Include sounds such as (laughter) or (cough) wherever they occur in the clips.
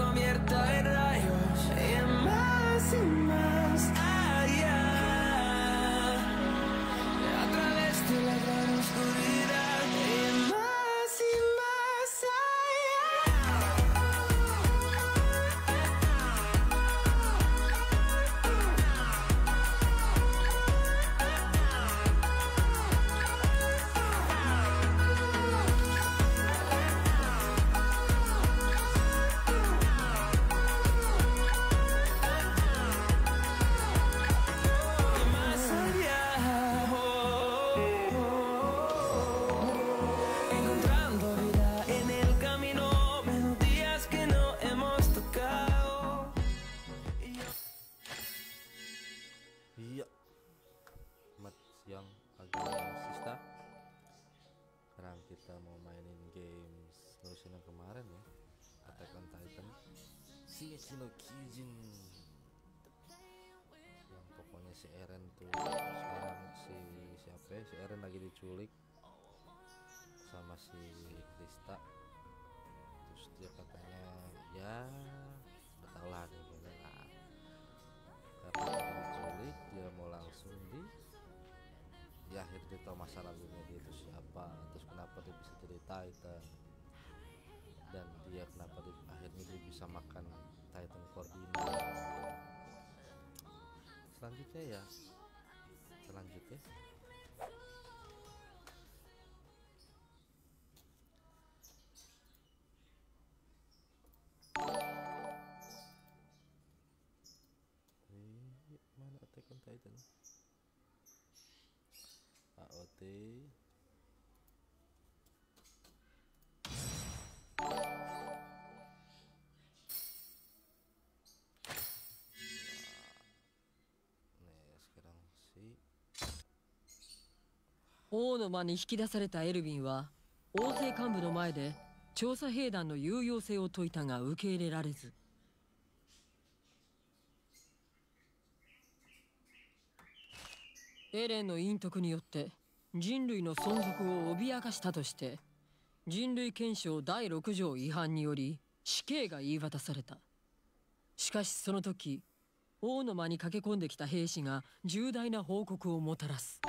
convierta saya 王の間に引き出されたエルヴィンは王政幹部の前で調査兵団の有用性を説いたが受け入れられず。エレンの隠匿によって人類の存続を脅かしたとして人類憲章第6条違反により死刑が言い渡された。しかしその時王の間に駆け込んできた兵士が重大な報告をもたらす。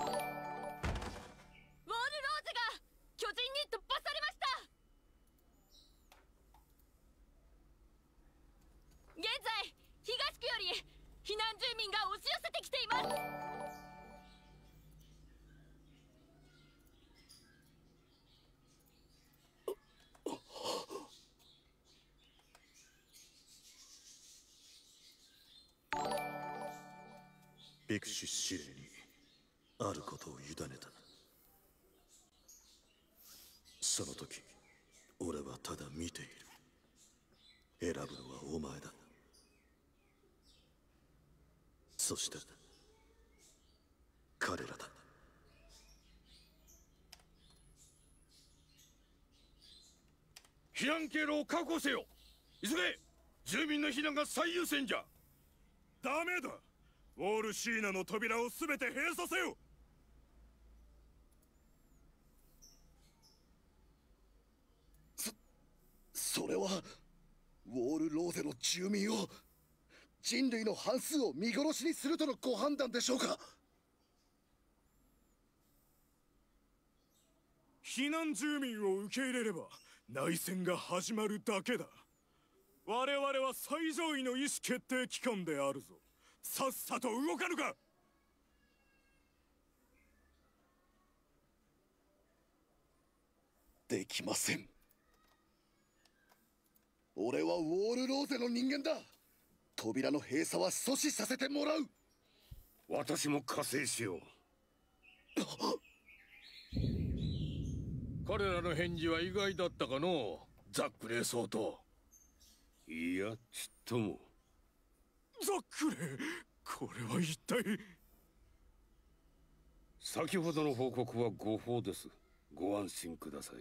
避難経路を確保せよ。急げ。住民の避難が最優先じゃ。ダメだ。ウォールシーナの扉を全て閉鎖せよ。それはウォール・ローゼの住民を人類の半数を見殺しにするとのご判断でしょうか。避難住民を受け入れれば内戦が始まるだけだ。我々は最上位の意思決定機関であるぞ。さっさと動かぬか！できません。俺はウォール・ローゼの人間だ。扉の閉鎖は阻止させてもらう。私も加勢しよう (laughs) 彼らの返事は意外だったかのザックレー総統いやちっとも。ザックレこれは一体？先ほどの報告は誤報です。ご安心ください。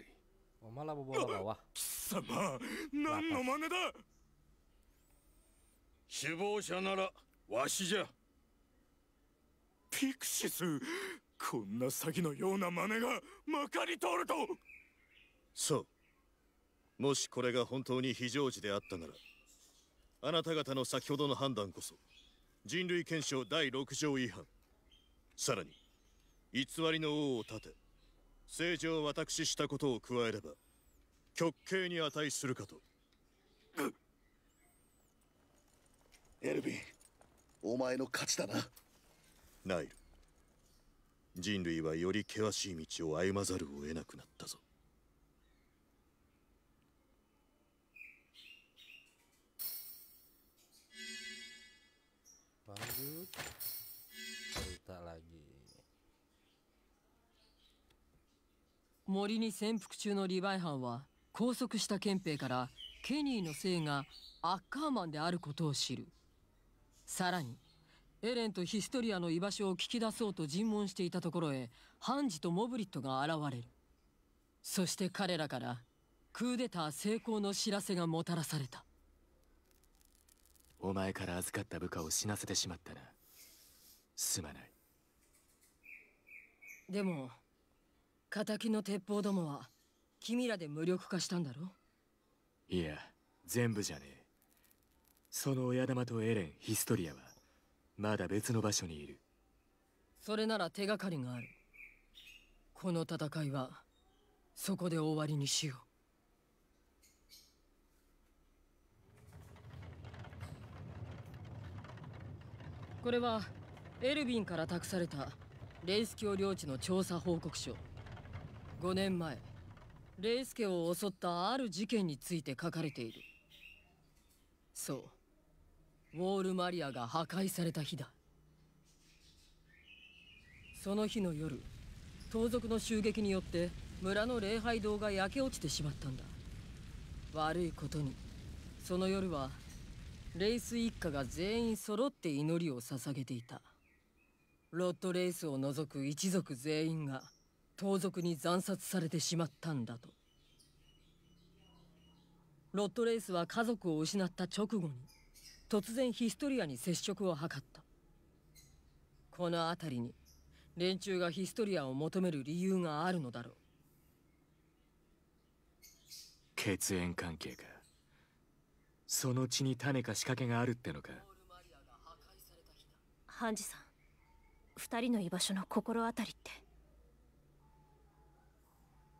Oh, malah bola bawah 貴様何の真似だ？首謀者ならわしじゃ。ピクシスこんな詐欺のような真似がまかり通ると。そう。もしこれが本当に非常時であったならあなた方の先ほどの判断こそ人類憲章第6条違反。さらに偽りの王を立て政治を私したことを加えれば極刑に値するかと。エルヴィンお前の勝ちだな。ナイル人類はより険しい道を歩まざるを得なくなったぞ。lanjut cerita lagi 森に潜伏中のリヴァイ班は拘束した憲兵からケニーの姓がアッカーマンであることを知る。さらにエレンとヒストリアの居場所を聞き出そうと尋問していたところへハンジとモブリットが現れる。そして彼らからクーデター成功の知らせがもたらされた。お前から預かった部下を死なせてしまったな。すまない。でも敵の鉄砲どもは君らで無力化したんだろ？いや全部じゃねえ。その親玉とエレンヒストリアはまだ別の場所にいる。それなら手がかりがある。この戦いはそこで終わりにしよう。これはエルヴィンから託されたレイス教領地の調査報告書。5年前レイス家を襲ったある事件について書かれている。そう。ウォールマリアが破壊された日だ。その日の夜盗賊の襲撃によって村の礼拝堂が焼け落ちてしまったんだ。悪いことにその夜はレイス一家が全員揃って祈りを捧げていた。ロッドレイスを除く一族全員が盗賊に惨殺されてしまったんだと。ロッドレイスは家族を失った直後に突然ヒストリアに接触を図った。この辺りに連中がヒストリアを求める理由があるのだろう。血縁関係か。その血に種か仕掛けがあるってのか。ハンジさん二人の居場所の心当たりって。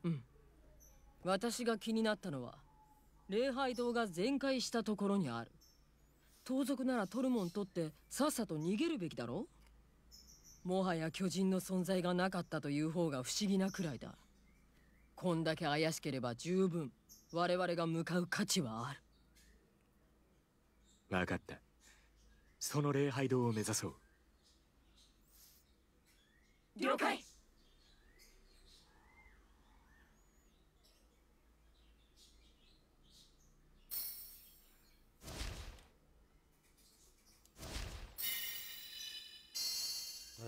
うん。私が気になったのは礼拝堂が全壊したところにある盗賊ならトルモン取ってさっさと逃げるべきだろ？もはや巨人の存在がなかったという方が不思議なくらいだ。こんだけ怪しければ十分。我々が向かう価値はある。分かった。その礼拝堂を目指そう。了解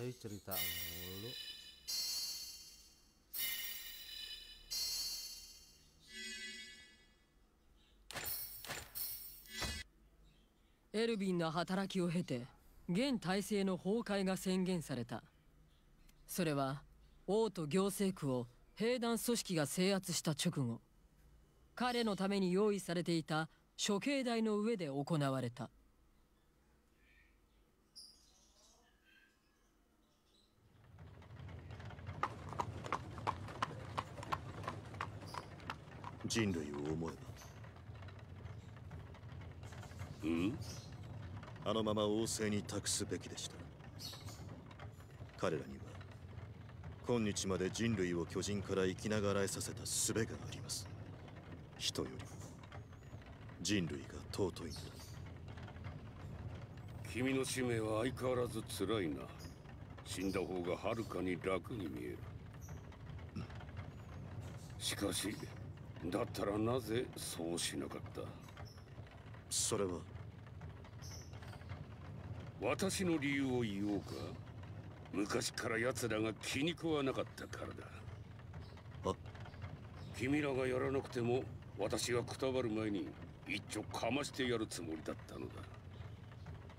Ayo cerita mulu「エルヴィンの働きを経て現体制の崩壊が宣言されたそれは王と行政区を兵団組織が制圧した直後彼のために用意されていた処刑台の上で行われた人類を思えば。うん？あのまま王政に託すべきでした。彼らには今日まで人類を巨人から生きながらえさせた術があります。人よりも人類が尊いのだ。君の使命は相変わらず辛いな。死んだ方がはるかに楽に見える。しかしだったらなぜそうしなかった？それは？私の理由を言おうか。昔から奴らが気に食わなかったからだ。君らがやらなくても私がくたばる前に一丁かましてやるつもりだったのだ。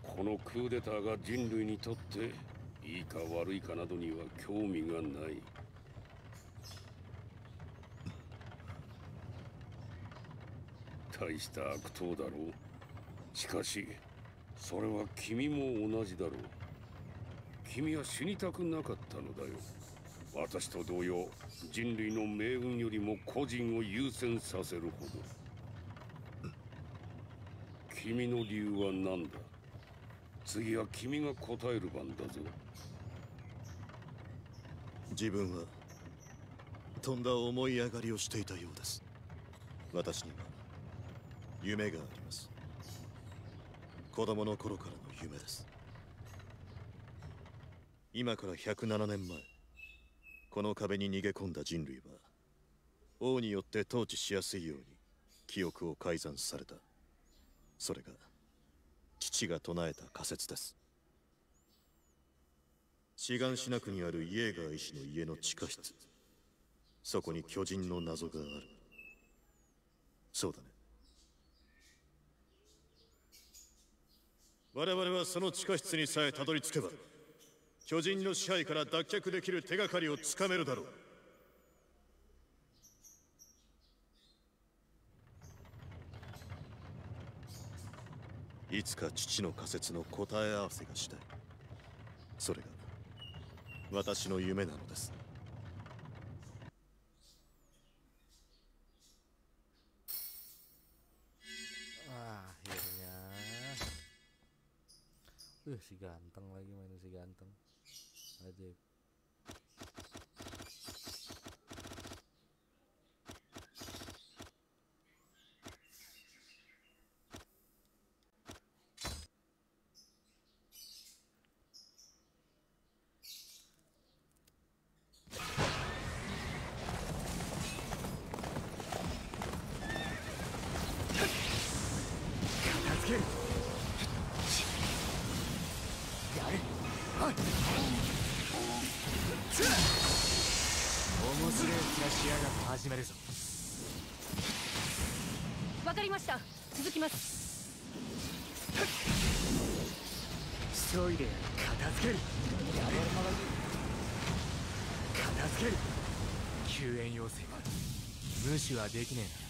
このクーデターが人類にとっていいか悪いかなどには興味がない大した悪党だろう。しかしそれは君も同じだろう。君は死にたくなかったのだよ。私と同様人類の命運よりも個人を優先させるほど。君の理由は何だ？次は君が答える番だぞ。自分はとんだ思い上がりをしていたようです。私には夢があります。子供の頃からの夢です。今から107年前この壁に逃げ込んだ人類は王によって統治しやすいように記憶を改ざんされた。それが父が唱えた仮説です。志願しなくにあるイエーガー医師の家の地下室。そこに巨人の謎がある。そうだね。我々はその地下室にさえたどり着けば巨人の支配から脱却できる手がかりをつかめるだろう。いつか父の仮説の答え合わせがしたい。それが私の夢なのです。Uh si ganteng lagi main si ganteng. Aja りました。続きます。急いで片付ける。片付ける。救援要請。無視はできねえな。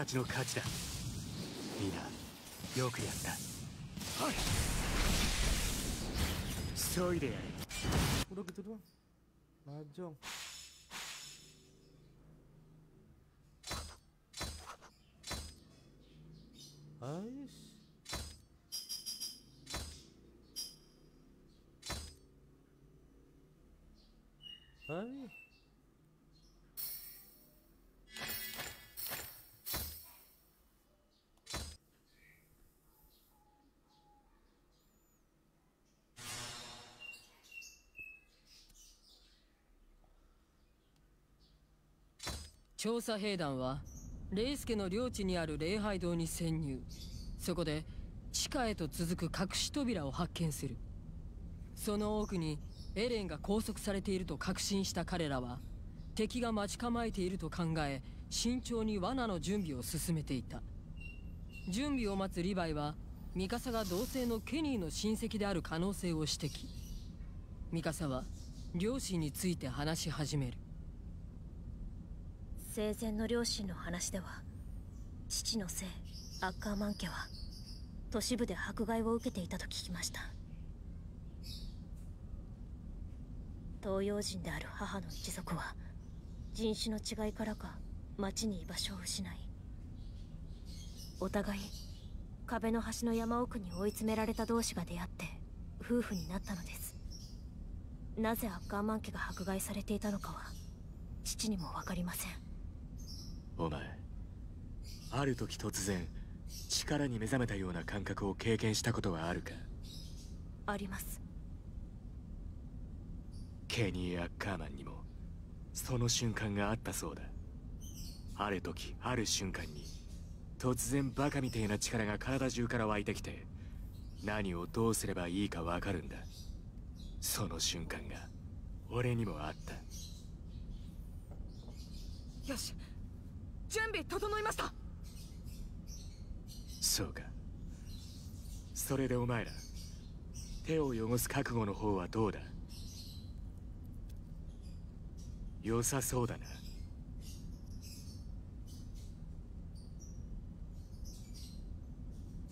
たちの勝ちだ。みんなよくやった。急いでやれ。udah gitu doang najong 調査兵団はレイスケの領地にある礼拝堂に潜入。そこで地下へと続く隠し扉を発見する。その奥にエレンが拘束されていると確信した彼らは敵が待ち構えていると考え慎重に罠の準備を進めていた。準備を待つリヴァイはミカサが同性のケニーの親戚である可能性を指摘。ミカサは両親について話し始める。生前の両親の話では父のせいアッカーマン家は都市部で迫害を受けていたと聞きました。東洋人である母の一族は人種の違いからか町に居場所を失いお互い壁の端の山奥に追い詰められた同士が出会って夫婦になったのです。なぜアッカーマン家が迫害されていたのかは父にも分かりません。お前。ある時突然力に目覚めたような感覚を経験したことはあるか？あります。ケニー・アッカーマンにもその瞬間があったそうだ。ある時ある瞬間に突然バカみてえな力が体中から湧いてきて何をどうすればいいかわかるんだ。その瞬間が俺にもあった。よし準備整いました。そうか。それでお前ら手を汚す覚悟の方はどうだ？良さそうだな。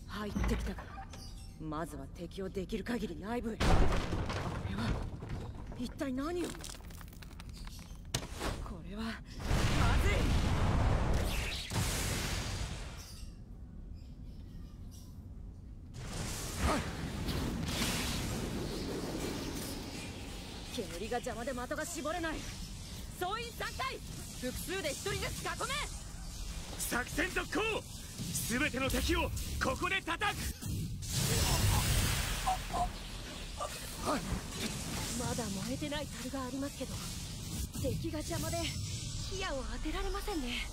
入ってきたかまずは敵をできる限り内部へ。これは一体何を？これはまずい煙が邪魔で的が絞れない。総員3回複数で1人ずつ囲め。作戦続行。全ての敵をここで叩く。まだ燃えてない樽がありますけど敵が邪魔で火矢を当てられませんね。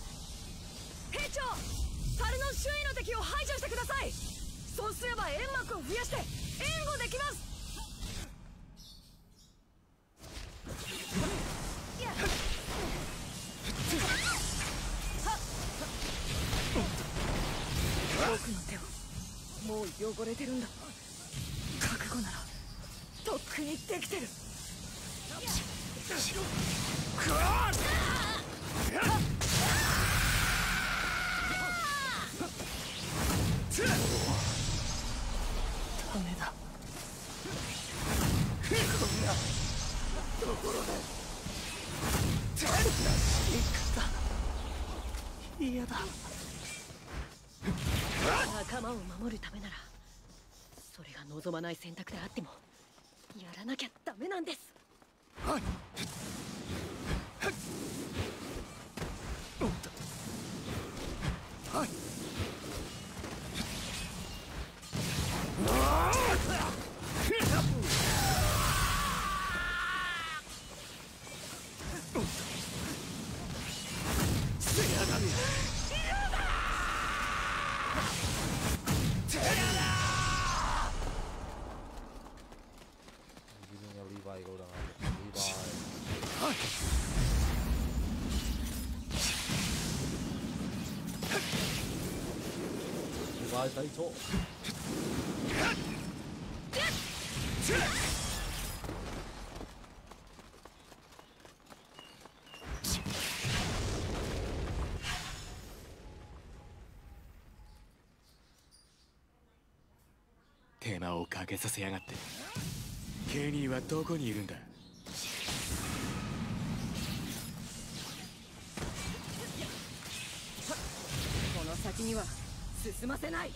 兵長樽の周囲の敵を排除してください。そうすれば煙幕を増やして援護できます僕の手は。もう汚れてるんだ。覚悟ならとっくにできてる。ダメだ。こんなところで。嫌だ仲間を守るためならそれが望まない選択であってもやらなきゃダメなんです。Gininya (laughs) Levi tadi cok 手間をかけさせやがって。ケニーはどこにいるんだ？この先には進ませない。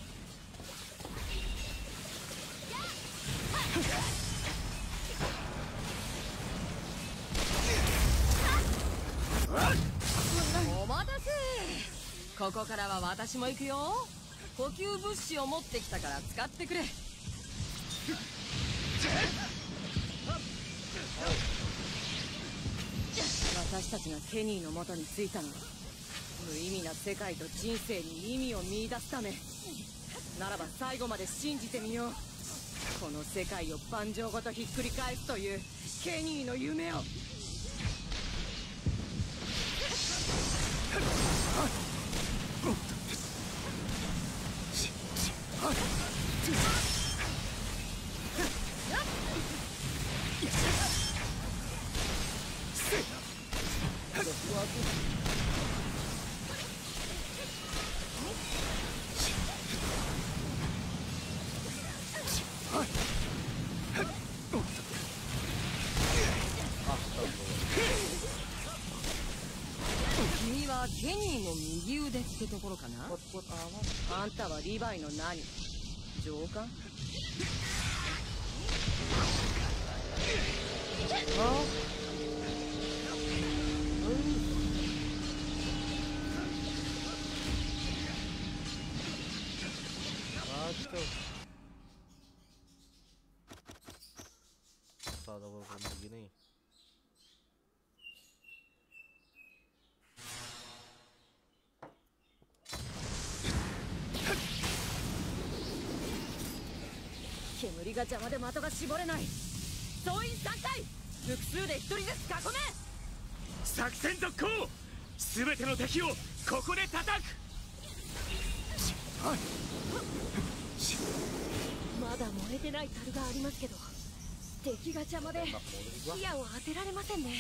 お待たせ。ここからは私も行くよ。補給物資を持ってきたから使ってくれ。私たちがケニーの元に着いたのは無意味な世界と人生に意味を見出すため。ならば最後まで信じてみよう。この世界を盤上ごとひっくり返すというケニーの夢を。んたはリヴァイの何？上官？が邪魔で的が絞れない。総員3体複数で1人ずつ囲め。作戦続行。全ての敵をここで叩く。まだ燃えてない樽がありますけど敵が邪魔で視野を当てられませんね。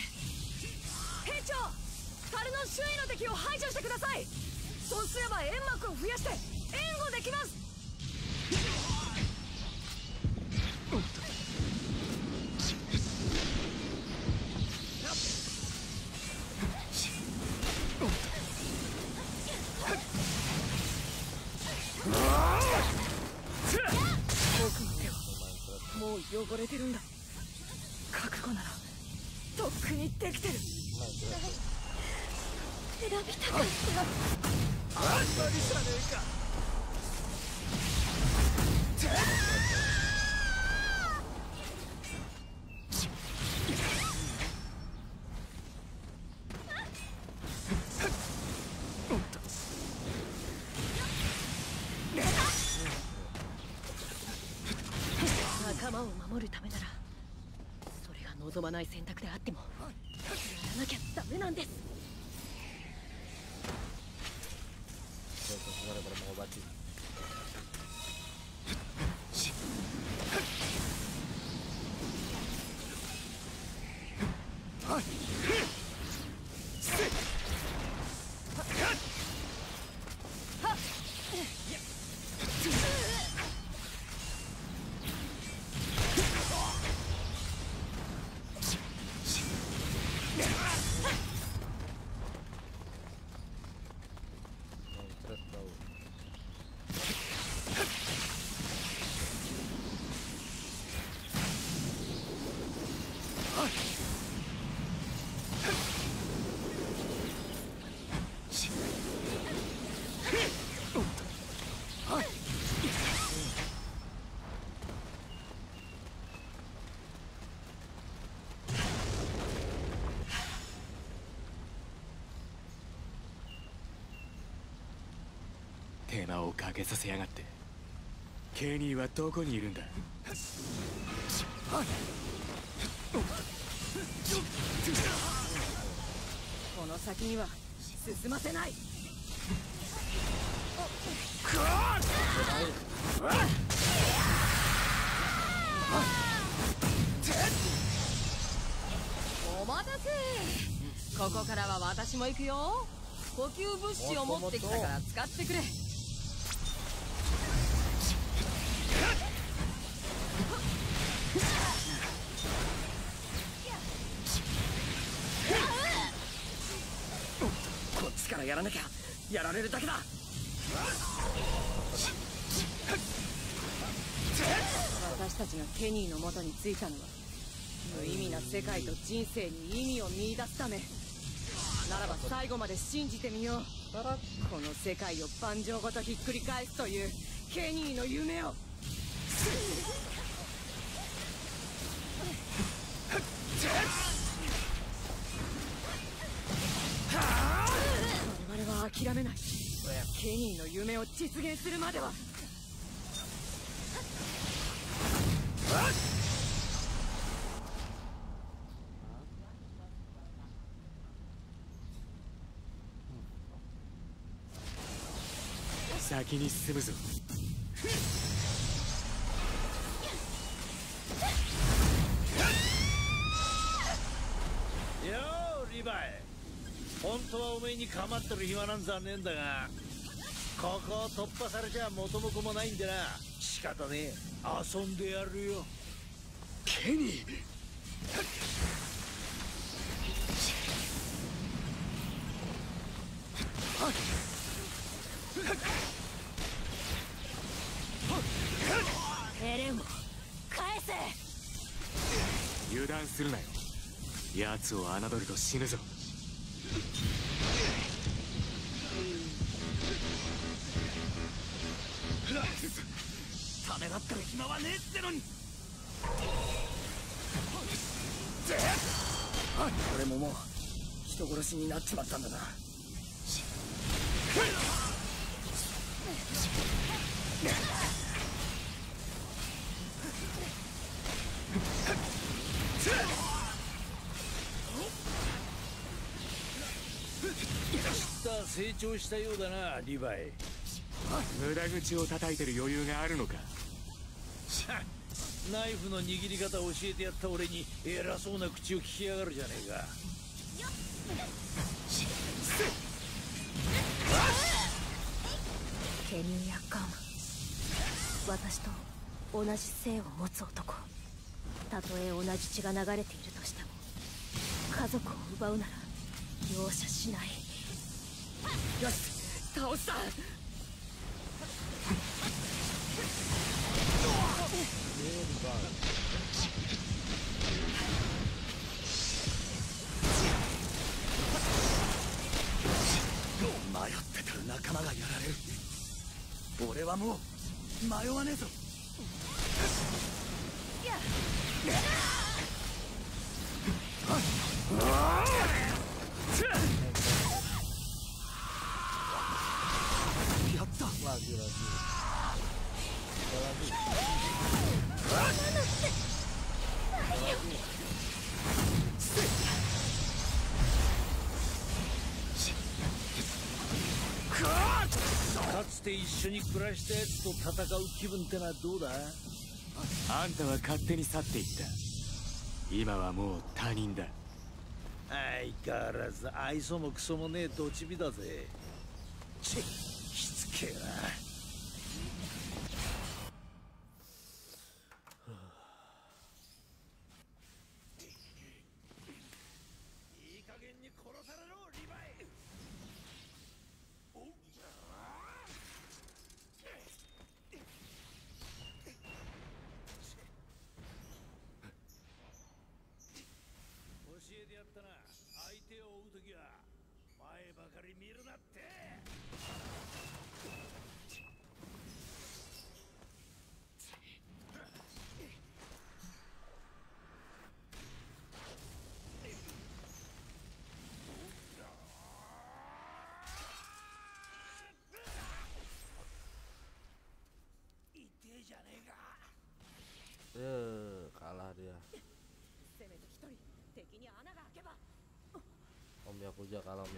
兵長樽の周囲の敵を排除してください。そうすれば煙幕を増やして援護できますもう汚れてるんだ。覚悟ならとっくにできてる。選びたかったあんまりじゃねえか望まない選択。手間をかけさせやがって。ケニーはどこにいるんだ？この先には進ませない。お待たせ。ここからは私も行くよ。補給物資を持ってきたから使ってくれ。られるだけだ。私たちがケニーの元に着いたのは無意味な世界と人生に意味を見出すため。ならば最後まで信じてみよう。この世界を盤上ごとひっくり返すというケニーの夢を。実現するまでは。先に進むぞ。ようリヴァイ。本当はおめえに構ってる暇なんざねえんだがここを突破されちゃ元も子もないんでな。仕方ねえ。遊んでやるよ。ケニー。エレンを返せ。油断するなよ。奴を侮ると死ぬぞためらってる暇はねえってのに。俺ももう人殺しになっちまったんだな。さあ成長したようだなリヴァイ。無駄口を叩いてる余裕があるのか？ナイフの握り方を教えてやった俺に偉そうな口を聞きやがるじゃねえか。ケニー・ヤッカン私と同じ性を持つ男。たとえ同じ血が流れているとしても家族を奪うなら容赦しない。よし倒した。迷ってたら仲間がやられる。俺はもう迷わねえぞ。やった。かつて一緒に暮らしたやつと戦う気分ってのはどうだ？あんたは勝手に去っていった。今はもう他人だ。相変わらず愛想もクソもねえドチビだぜ。ちきつけえないい加減に殺されろリヴァイ教えてやったな相手を追う時は前ばかり見るなって痛えじゃねえか Eh, kalah dia せめて一人敵に穴が開けば Om Yakuza kalah Om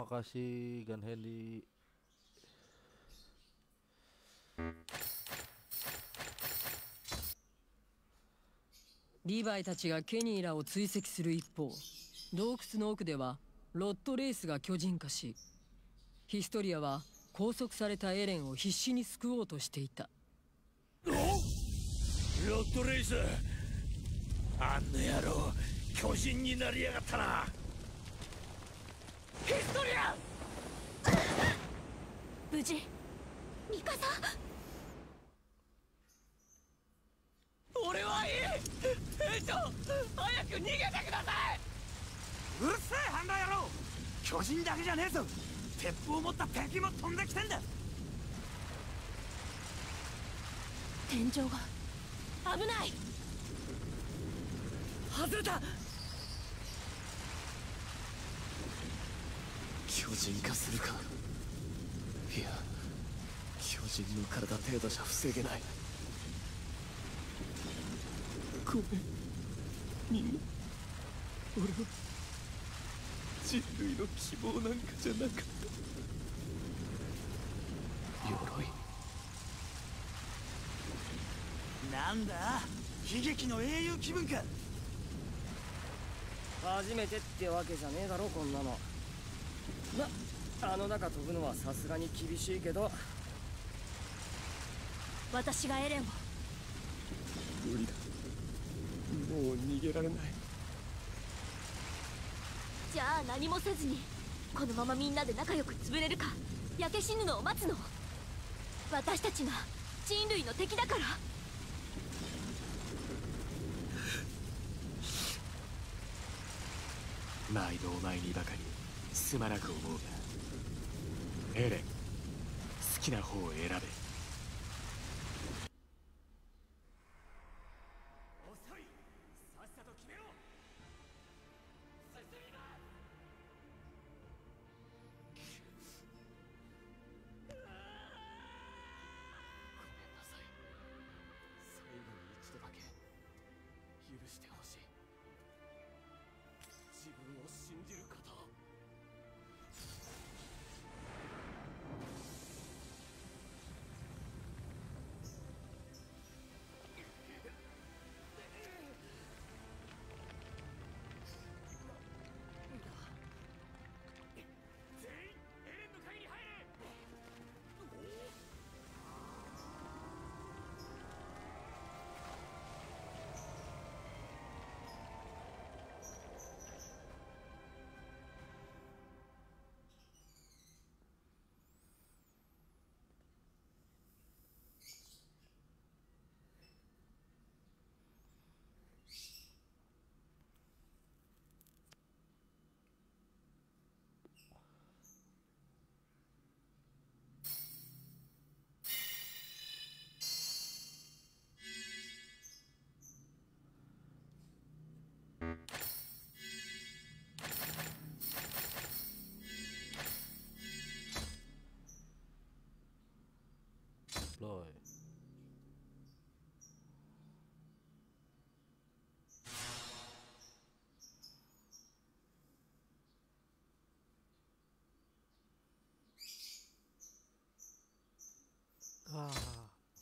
makasih Gan Hendy. リヴァイたちがケニーらを追跡する一方洞窟の奥ではロッドレースが巨人化しヒストリアは拘束されたエレンを必死に救おうとしていたロッドレイスあんの野郎巨人になりやがったなヒストリア。無事。ミカサ？俺はいい。兵長早く逃げてください。うるせえハンダ野郎。巨人だけじゃねえぞ。鉄砲を持った敵も飛んできてんだ。天井が危ない。外忘れた巨人化するか。いや巨人の体程度じゃ防げない。ごめん。みんな俺は人類の希望なんかじゃなかった。鎧。なんだ？悲劇の英雄気分か。初めてってわけじゃねえだろこんなのまあの中飛ぶのはさすがに厳しいけど。私がエレンを。無理だ。もう逃げられない。じゃあ何もせずにこのままみんなで仲良く潰れるか。焼け死ぬのを待つの。私たちが人類の敵だから。毎度お前にばかりすまなく思うがエレン好きな方を選べ。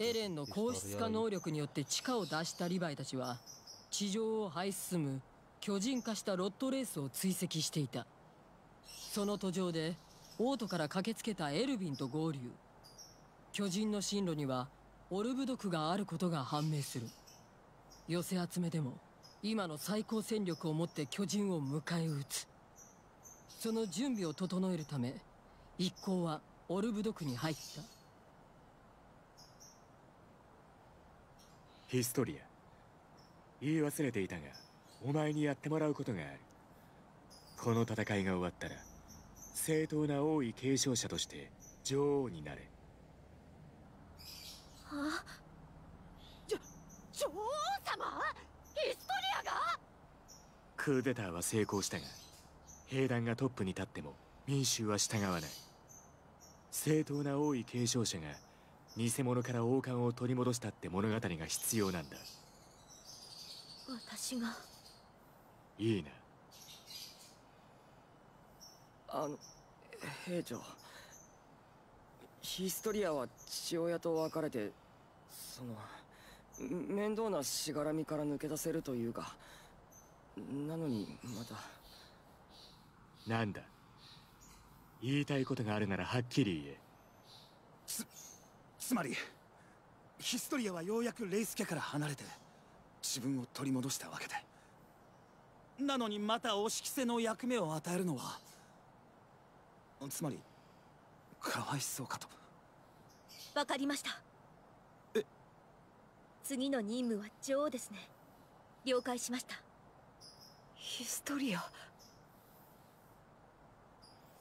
エレンの硬質化能力によって地下を脱したリヴァイたちは地上を這い進む巨人化したロットレースを追跡していた。その途上でオートから駆けつけたエルヴィンと合流巨人の進路にはオルブ毒があることが判明する。寄せ集めでも今の最高戦力を持って巨人を迎え撃つ。その準備を整えるため一行はオルブ毒に入った。ヒストリア。言い忘れていたがお前にやってもらうことがある。この戦いが終わったら正当な王位継承者として女王になれ。あじょ女王様？ヒストリアが？クーデターは成功したが兵団がトップに立っても民衆は従わない。正当な王位継承者が偽物から王冠を取り戻したって物語が必要なんだ。私が。いいな。あの兵長。ヒストリアは父親と別れてそのん面倒なしがらみから抜け出せるというかなのにまた。なんだ。言いたいことがあるならはっきり言えつまりヒストリアはようやくレイス家から離れて自分を取り戻したわけで。なのにまたお式せの役目を与えるのはつまりかわいそうかと。わかりました。次の任務は女王ですね。了解しました。ヒストリア？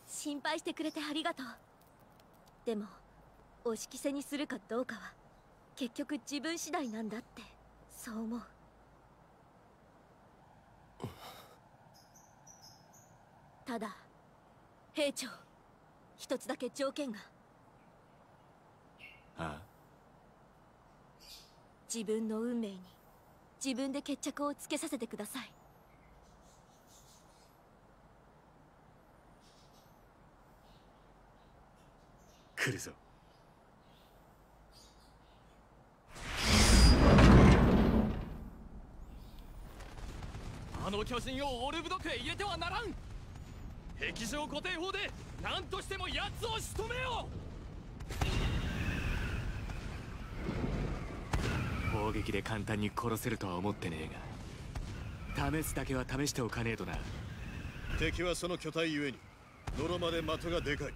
心配してくれてありがとう。でもお式せにするかどうかは結局自分次第なんだってそう思う。ただ兵長一つだけ条件が。あ。自分の運命に自分で決着をつけさせてください。来るぞあの巨人をオルブドックへ入れてはならん。壁上固定法で何としても奴を仕留めよ砲撃で簡単に殺せるとは思ってねえが試すだけは試しておかねえとな。敵はその巨体ゆえにノロまで的がでかい。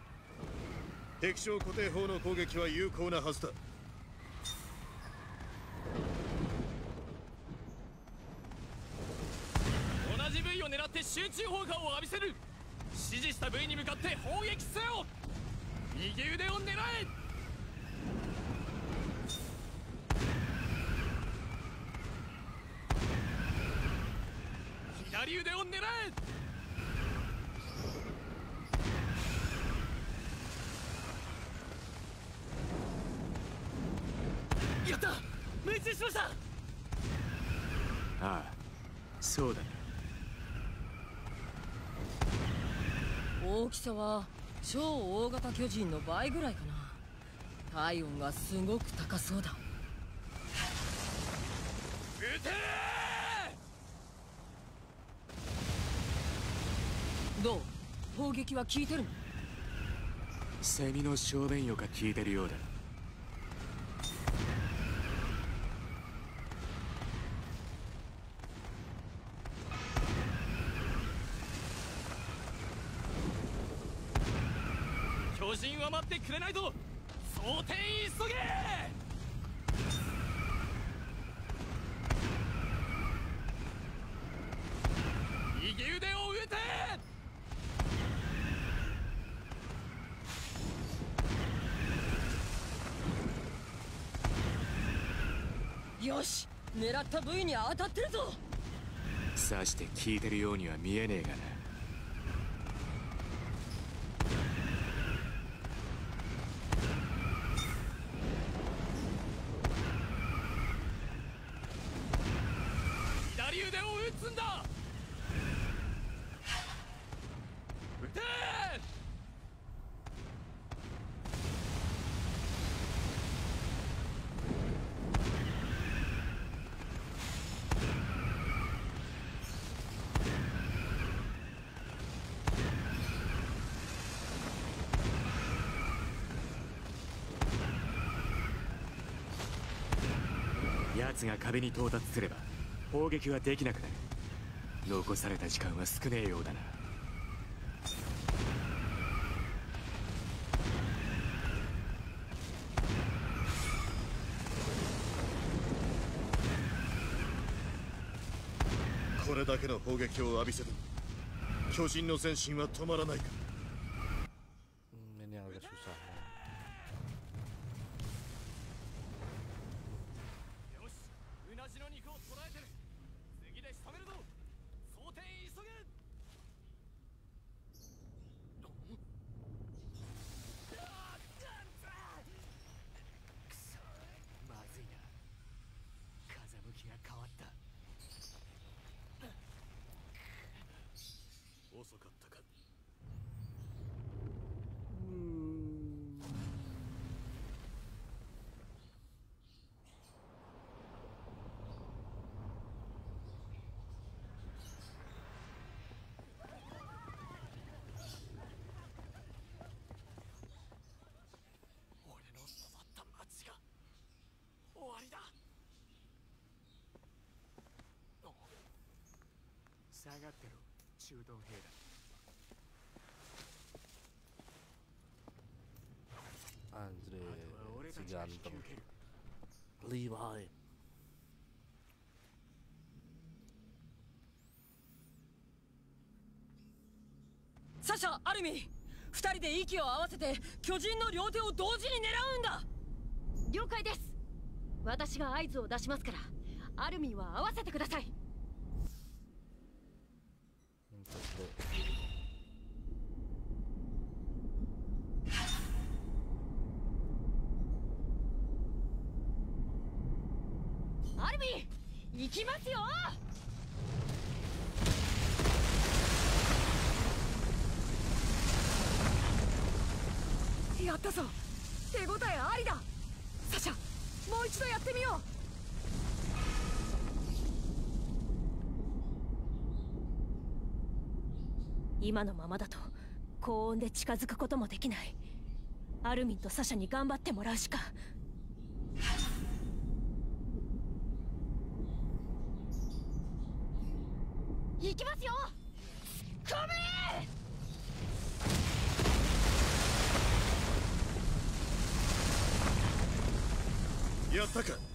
壁上固定砲の攻撃は有効なはずだ同じ部位を狙って集中砲火を浴びせる。指示した部位に向かって砲撃せよ。右腕を狙え。左腕を狙え。やった。命中しました。ああそうだな。大きさは超大型巨人の倍ぐらいかな。体温がすごく高そうだ。撃てどう？砲撃は効いてるの？セミの小便よか聞いてるようだ巨人は待ってくれないと装填急げ！右腕を撃て！よし狙った部位に当たってるぞ。刺して聞いてるようには見えねえがな左腕を撃つんだ撃てが壁に到達すれば砲撃はできなくなる。残された時間は少ねえようだな。これだけの砲撃を浴びせて巨人の前進は止まらないか Hmm, ini yang agak susah ya. よしうなじの肉を捕らえてる次で仕留めるぞ装填急げまずいな風向きが変わった遅かったか俺の育った町が終わりだ下がってろ中東兵だ。Andre si ganteng Levi サシャアルミ。二人で息を合わせて巨人の両手を同時に狙うんだ。了解です。私が合図を出しますからアルミンは合わせてください it. ままだと高温で近づくこともできない。アルミンとサシャに頑張ってもらうしか行きますよコやったか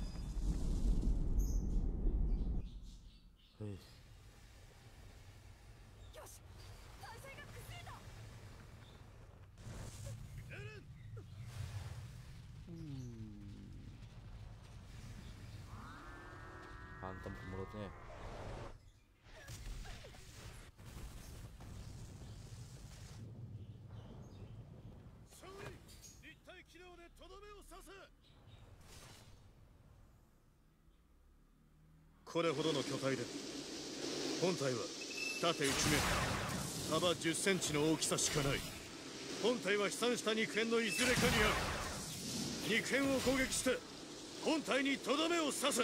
Hantem mulutnya. 立体機能でとどめを刺すこれほどの巨体で。本体は縦1メートル幅10センチの大きさしかない。本体は飛散した肉片のいずれかにある。肉片を攻撃して本体にとどめを刺す。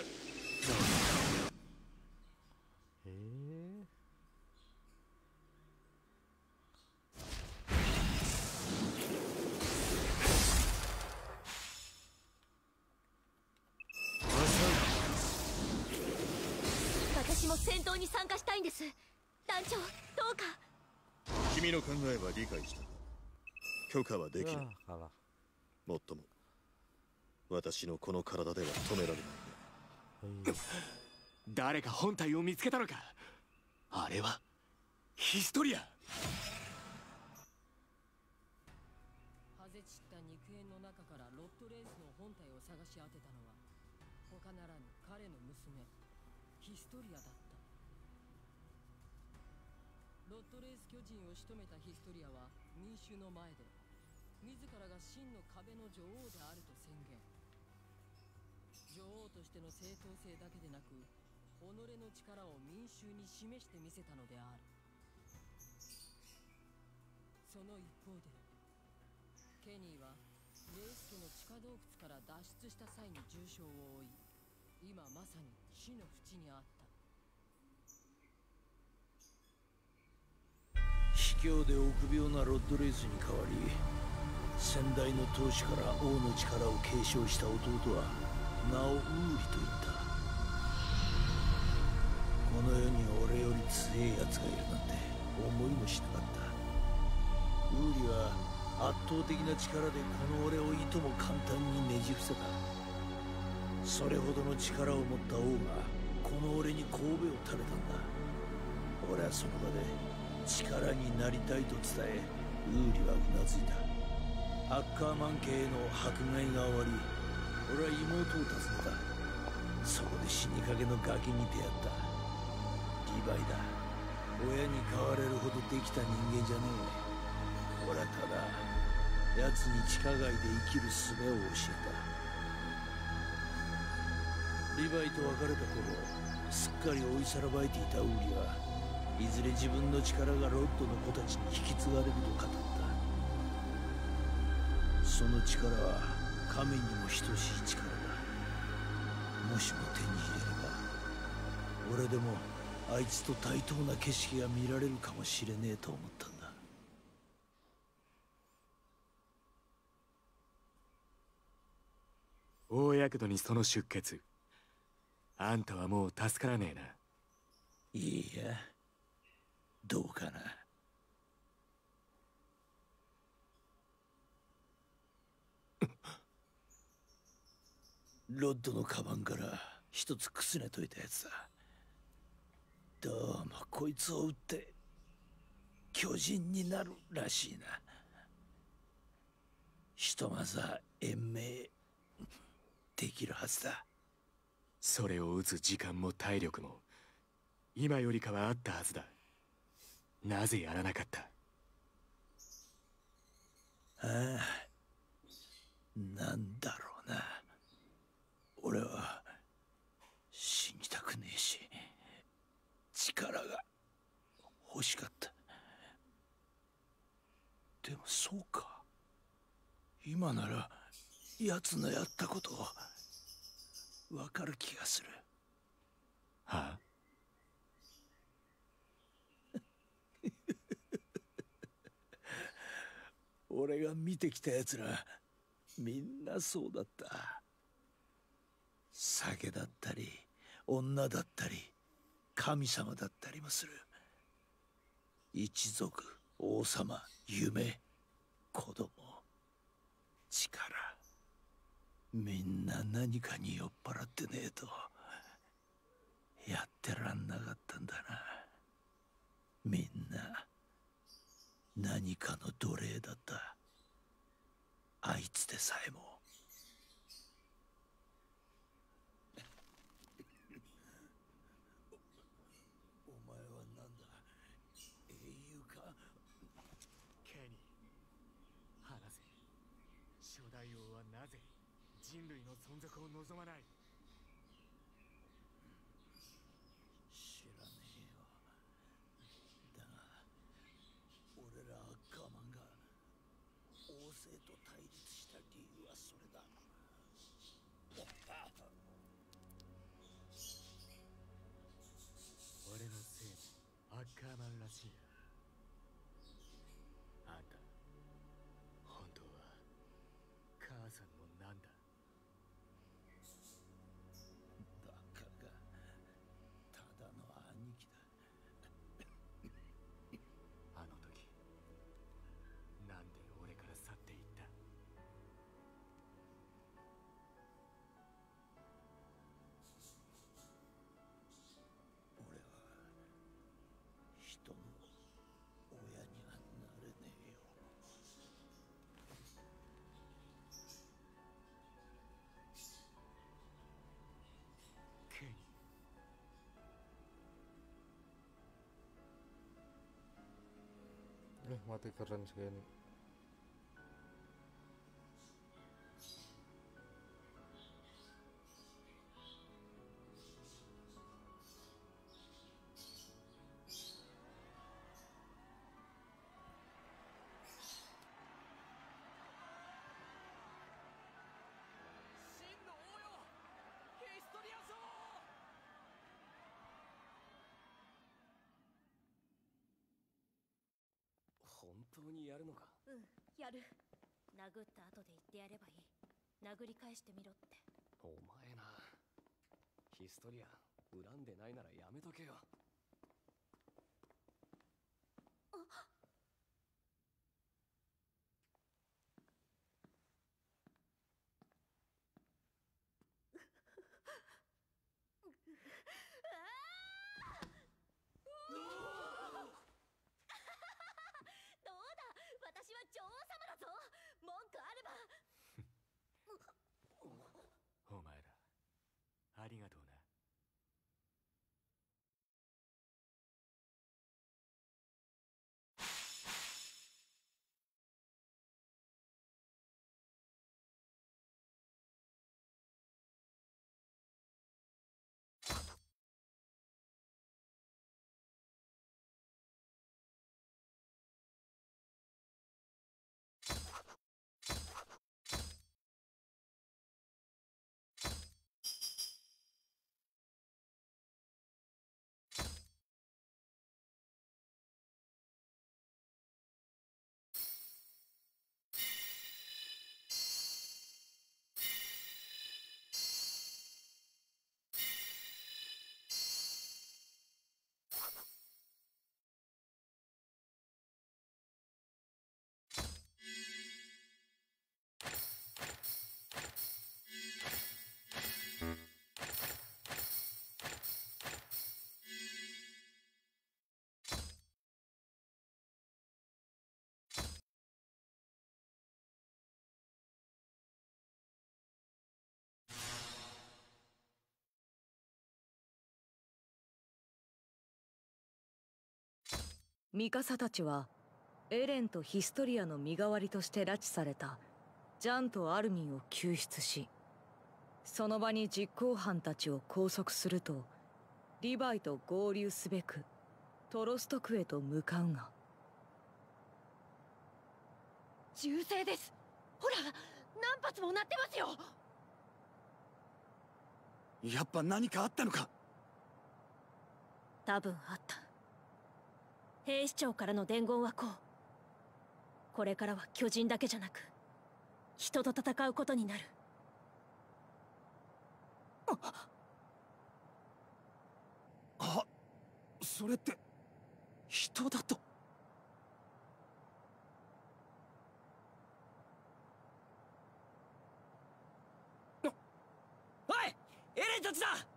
えは理解した。許可はできないもっとも。私のこの体では止められない。誰か本体を見つけたのか。あれはヒストリア。ハゼ散った肉片の中からロッドレースの本体を探し当てたのは他ならぬ彼の娘ヒストリアだったロッドレース巨人を仕留めたヒストリアは民衆の前で自らが真の壁の女王であると宣言。女王としての正当性だけでなく己の力を民衆に示してみせたのである。その一方でケニーはレイス家の地下洞窟から脱出した際に重傷を負い今まさに死の淵にあった。怯で臆病なロッドレースに代わり先代の当主から王の力を継承した弟は名をウーリと言った。この世に俺より強い奴がいるなんて思いもしなかったウーリは圧倒的な力でこの俺をいとも簡単にねじ伏せた。それほどの力を持った王がこの俺に神戸を垂れたんだ。俺はその場で力になりたいと伝えウーリはうなずいた。アッカーマン家への迫害が終わり俺は妹を訪ねた。そこで死にかけのガキに出会った。リヴァイだ。親に飼われるほどできた人間じゃねえ。俺はただ奴に地下街で生きる術を教えた。リヴァイと別れた頃すっかり追いさらばえていたウーリはいずれ自分の力がロッドの子たちに引き継がれると語った。その力は神にも等しい力だ。もしも手に入れれば俺でもあいつと対等な景色が見られるかもしれねえと思ったんだ。大やけどにその出血。あんたはもう助からねえな。いいやどうかな？ロッドのカバンから一つくすねといたやつだ。どうもこいつを撃って巨人になるらしいな。ひとまずは延命できるはずだ。それを打つ時間も体力も今よりかはあったはずだ。なぜやらなかった？ああなんだろうな。俺は力が欲しかった。でもそうか。今なら奴のやったことわかる気がする。はあ？俺が見てきた奴らみんなそうだった。酒だったり女だったり神様だったりもする。一族王様夢子供力。みんな何かに酔っ払ってねえとやってらんなかったんだな。みんな何かの奴隷だった。あいつでさえも。お前は何だ？英雄かケニー。話せ。初代王はなぜ人類の存続を望まない？Mati keren sekali 当にやるのか？うんやる。殴った後で言ってやればいい。殴り返してみろって。お前なヒストリア恨んでないならやめとけよ。どミカサたちはエレンとヒストリアの身代わりとして拉致されたジャンとアルミンを救出しその場に実行犯たちを拘束するとリヴァイと合流すべくトロストクへと向かうが。銃声です。ほら何発も鳴ってますよ。やっぱ何かあったのか。多分あった兵士長からの伝言はこう。これからは巨人だけじゃなく人と戦うことになる。あっあそれって人だと。おいエレンたちだ。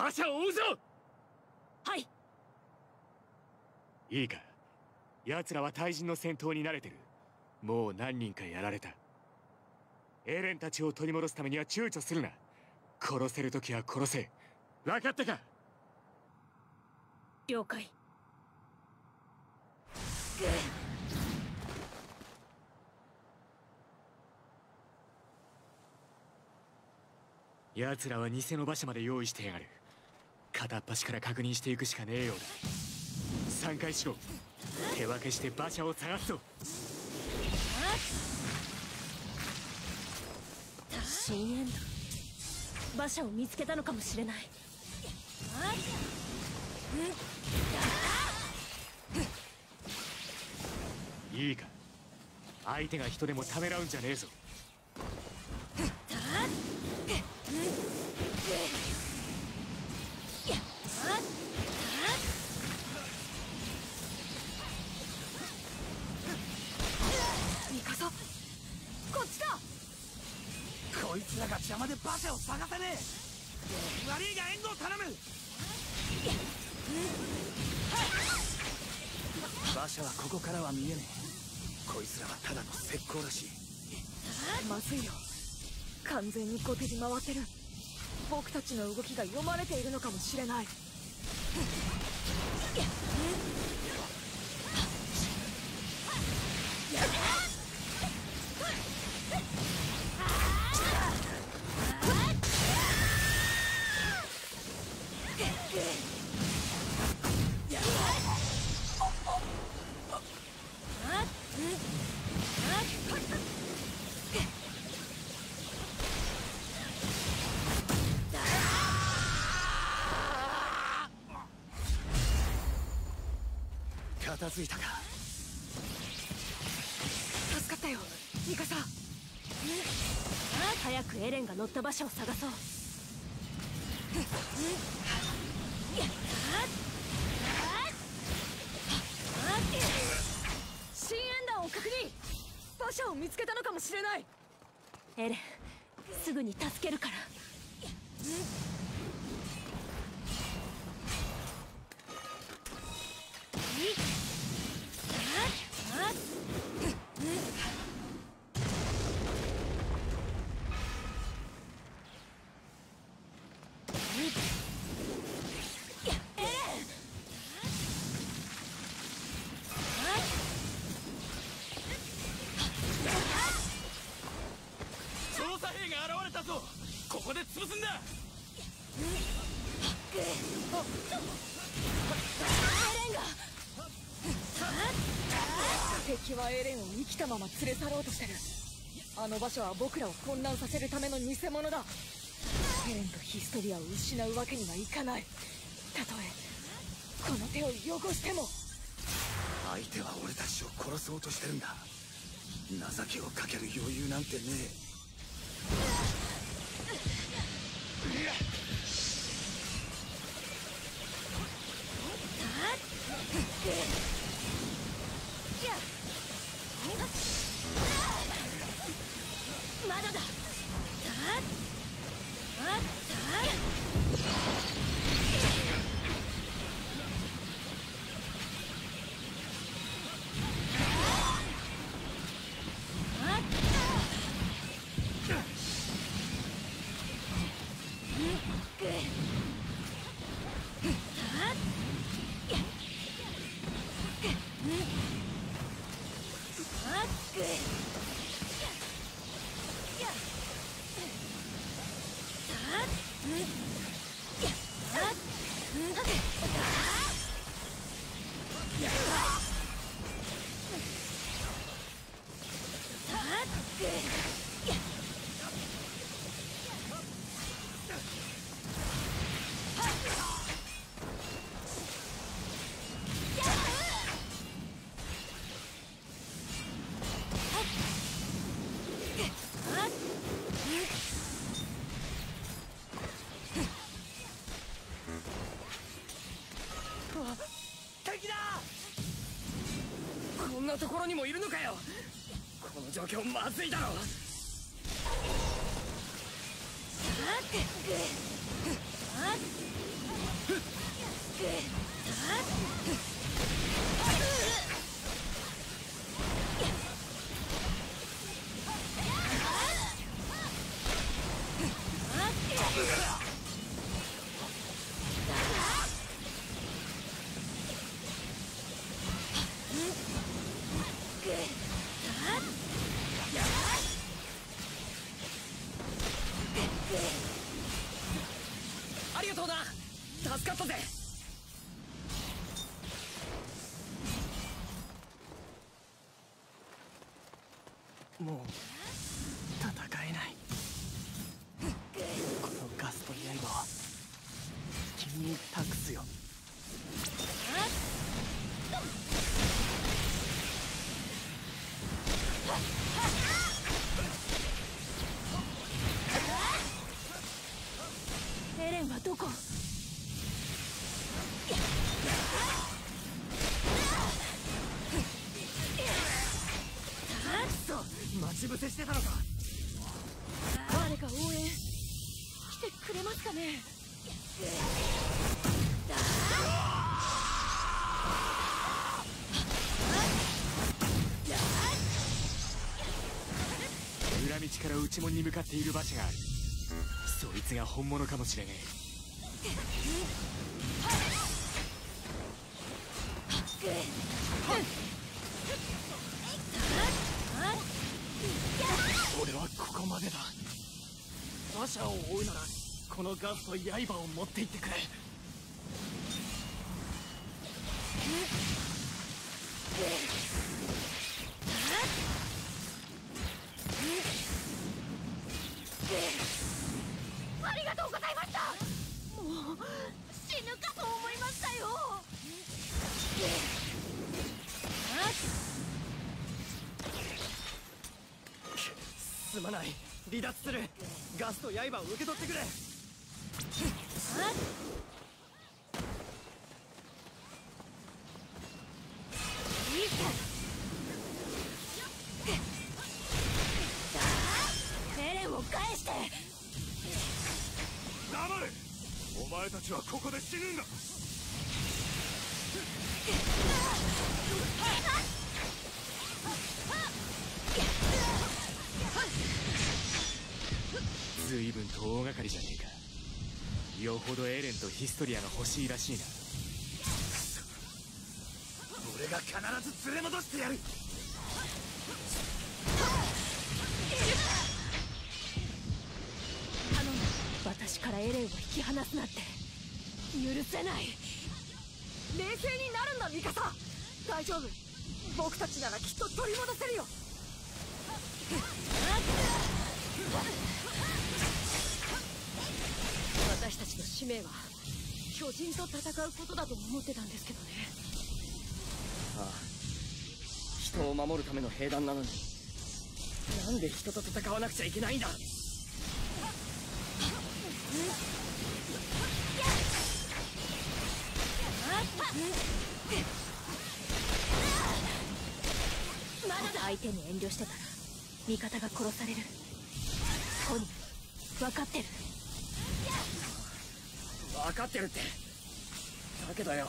馬車を追うぞ！はい。いいか。奴らは対人の戦闘に慣れてる。もう何人かやられた。エレンたちを取り戻すためには躊躇するな。殺せる時は殺せ。分かったか？了解。奴らは偽の馬車まで用意してやがる片っ端から確認していくしかねえようだ。3回しろ手分けして馬車を探すぞ。深淵だ。馬車を見つけたのかもしれない。いいか。相手が人でもためらうんじゃねえぞいつらが邪魔で馬車を探せねえ。悪いが援護を頼む。馬車はここからは見えねえ。こいつらはただの石膏らし。いまずいよ。完全に後手に回ってる。僕たちの動きが読まれているのかもしれない。づいたか。助かったよミカサ早くエレンが乗った場所を探そう。エレンを生きたまま連れ去ろうとしてる。あの場所は僕らを混乱させるための偽物だ。エレンとヒストリアを失うわけにはいかない。たとえこの手を汚しても。相手は俺たちを殺そうとしてるんだ。情けをかける余裕なんてねえ。ところにもいるのかよ。この状況まずいだろ伏せしてたのか。誰か応援来てくれますかね。裏道から内門に向かっている馬車がある。そいつが本物かもしれね俺馬車を追うならこのガスと刃を持っていってくれ。ガスと刃とヒストリアが欲しいらしいな。俺が必ず連れ戻してやる。頼む。私からエレンを引き離すなんて。許せない。冷静になるんだミカサ。大丈夫。僕たちならきっと取り戻せるよ。私たちの使命は？巨人と戦うことだと思ってたんですけどね。ああ。人を守るための兵団なのに。なんで人と戦わなくちゃいけないんだ。まだだ相手に遠慮してたら味方が殺される。コニー分かってる。分かってるってだけどよ。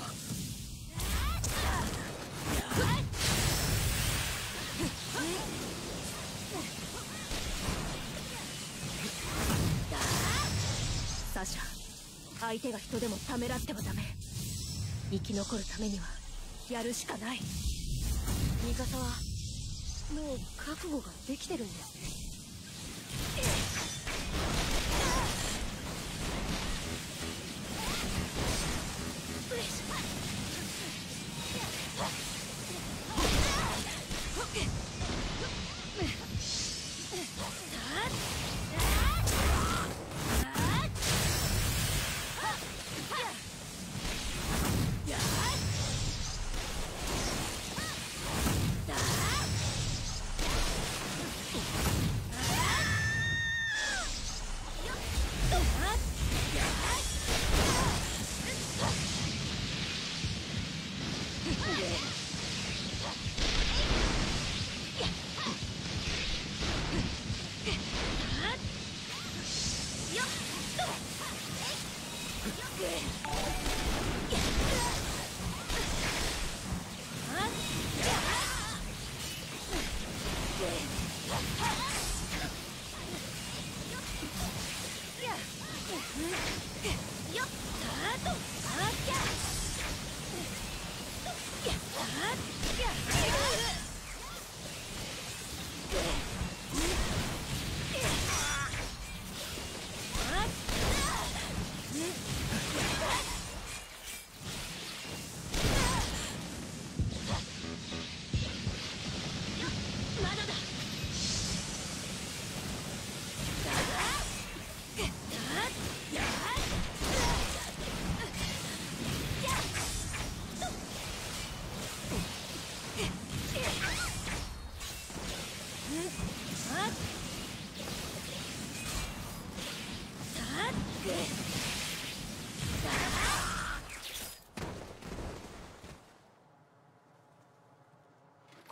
サシャ相手が人でもためらってはダメ。生き残るためにはやるしかない。ミカサはもう覚悟ができてるんですね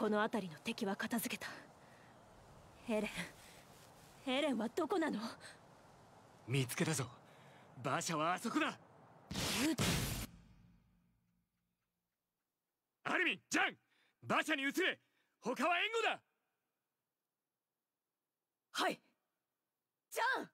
この辺りの敵は片付けた。エレンエレンはどこなの？見つけたぞ。馬車はあそこだ。アルミンジャン！馬車に移れ。他は援護だ。はい。ジャン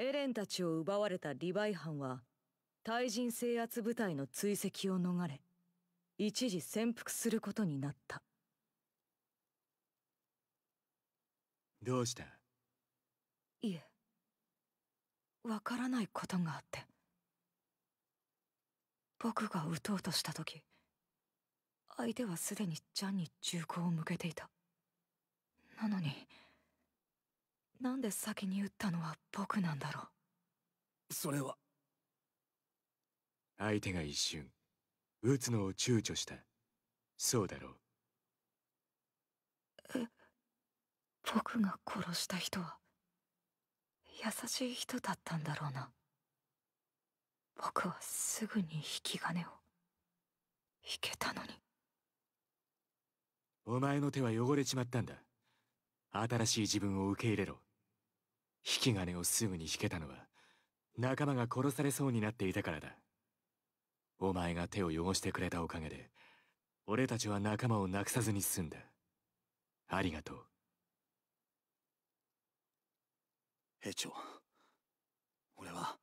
エレンたちを奪われたリヴァイ班は対人制圧部隊の追跡を逃れ一時潜伏することになった。どうした？いえわからないことがあって。僕が撃とうとした時相手はすでにジャンに銃口を向けていた。なのになんで先に撃ったのは僕なんだろう？それは。相手が一瞬撃つのを躊躇した。そうだろう。え僕が殺した人は優しい人だったんだろうな。僕はすぐに引き金を。引けたのに。お前の手は汚れちまったんだ。新しい自分を受け入れろ引き金をすぐに引けたのは仲間が殺されそうになっていたからだ。お前が手を汚してくれたおかげで俺たちは仲間をなくさずに済んだ。ありがとう。兵長俺は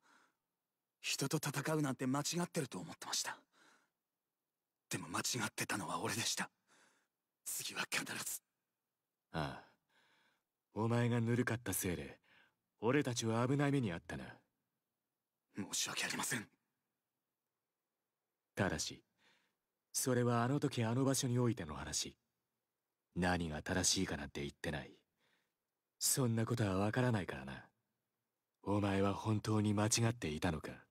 人と戦うなんて間違ってると思ってました。でも間違ってたのは俺でした。次は必ず。ああ。お前がぬるかったせいで俺たちは危ない目にあったな。申し訳ありません。ただしそれはあの時あの場所においての話。何が正しいかなんて言ってない。そんなことはわからないからな。お前は本当に間違っていたのか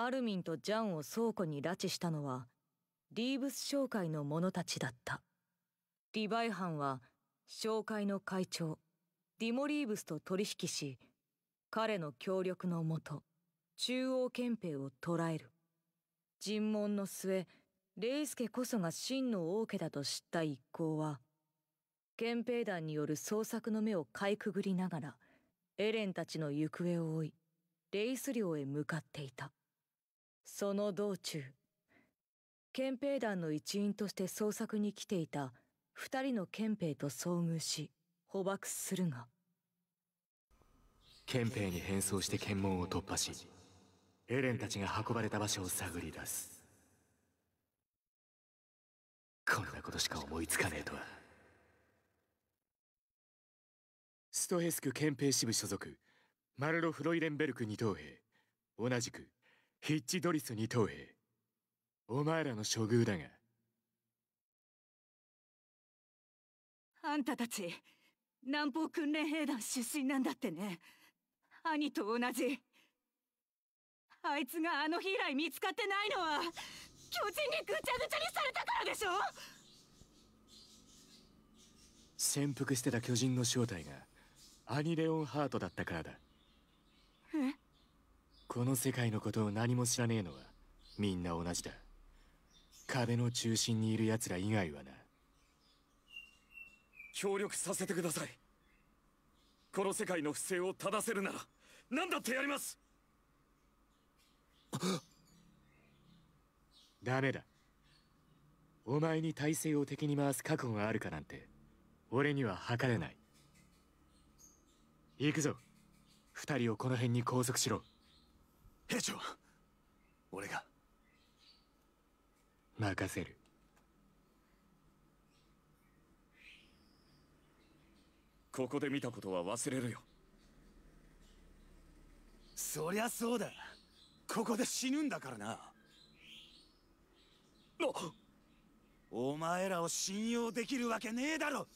アルミンとジャンを倉庫に拉致したのはディーブス商会の者たちだった。リヴァイ班は商会の会長ディモリーブスと取引し彼の協力のもと中央憲兵を捕らえる。尋問の末レイスケこそが真の王家だと知った一行は憲兵団による捜索の目をかいくぐりながらエレンたちの行方を追いレイス領へ向かっていた。その道中憲兵団の一員として捜索に来ていた二人の憲兵と遭遇し捕獲するが憲兵に変装して検問を突破しエレンたちが運ばれた場所を探り出す。こんなことしか思いつかねえとは。ストヘスク憲兵支部所属マルロ・フロイレンベルク二等兵同じくヒッチ・ドリス二等兵。お前らの処遇だが。あんたたち南方訓練兵団出身なんだってね。兄と同じ。あいつがあの日以来見つかってないのは巨人にぐちゃぐちゃにされたからでしょ？潜伏してた巨人の正体がアニレオンハートだったからだ。え？この世界のことを何も知らねえのはみんな同じだ。壁の中心にいる奴ら以外はな。協力させてください。この世界の不正を正せるなら何だってやりますダメだ？お前に体制を敵に回す覚悟があるかなんて俺には測れない。行くぞ。二人をこの辺に拘束しろ。兵長俺が。任せる。ここで見たことは忘れるよ。そりゃそうだここで死ぬんだからな。お前らを信用できるわけねえだろ。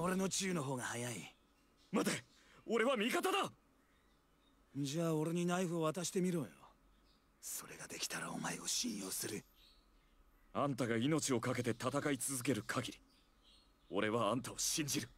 俺の銃の方が早い。待て俺は味方だ。じゃあ俺にナイフを渡してみろよ。それができたらお前を信用する。あんたが命を懸けて戦い続ける限り俺はあんたを信じる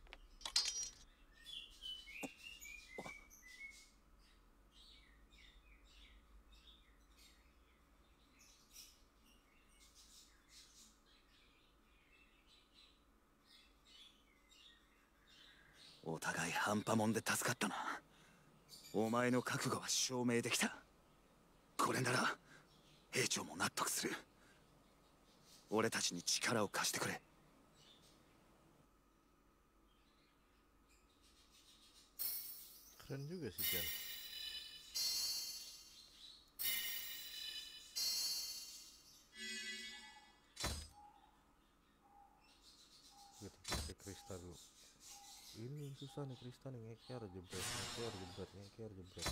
お互い半端もんで助かったな。お前の覚悟は証明できた。これなら兵長も納得する。俺たちに力を貸してくれ。Keren juga sih Jan. Kita Ini susah nih kristal nih ngeker jebret, ngeker jebret, ngeker jebret.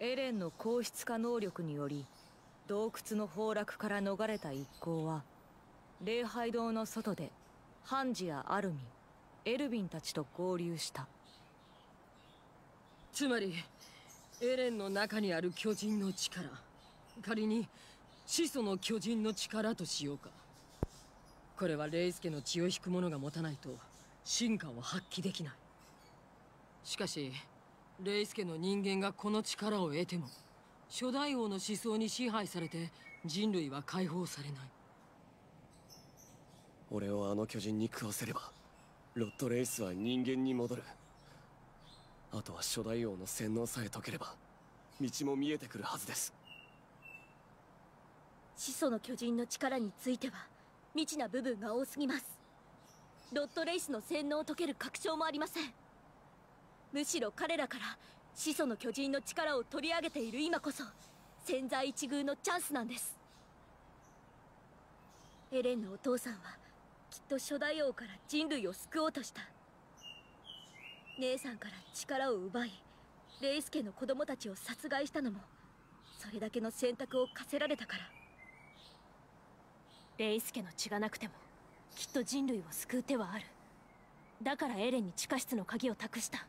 エレンの硬質化能力により洞窟の崩落から逃れた一行は礼拝堂の外でハンジやアルミンエルヴィンたちと合流したつまりエレンの中にある巨人の力仮に始祖の巨人の力としようかこれはレイスケの血を引く者が持たないと進化を発揮できない。しかしレイスケの人間がこの力を得ても初代王の思想に支配されて人類は解放されない。俺をあの巨人に食わせればロッドレイスは人間に戻る。あとは初代王の洗脳さえ解ければ道も見えてくるはずです。始祖の巨人の力については未知な部分が多すぎます。ロッドレイスの洗脳を解ける確証もありません。むしろ彼らから始祖の巨人の力を取り上げている今こそ千載一遇のチャンスなんです。エレンのお父さんはきっと初代王から人類を救おうとした。姉さんから力を奪いレイス家の子供たちを殺害したのもそれだけの選択を課せられたから。レイス家の血がなくてもきっと人類を救う手はある。だからエレンに地下室の鍵を託した。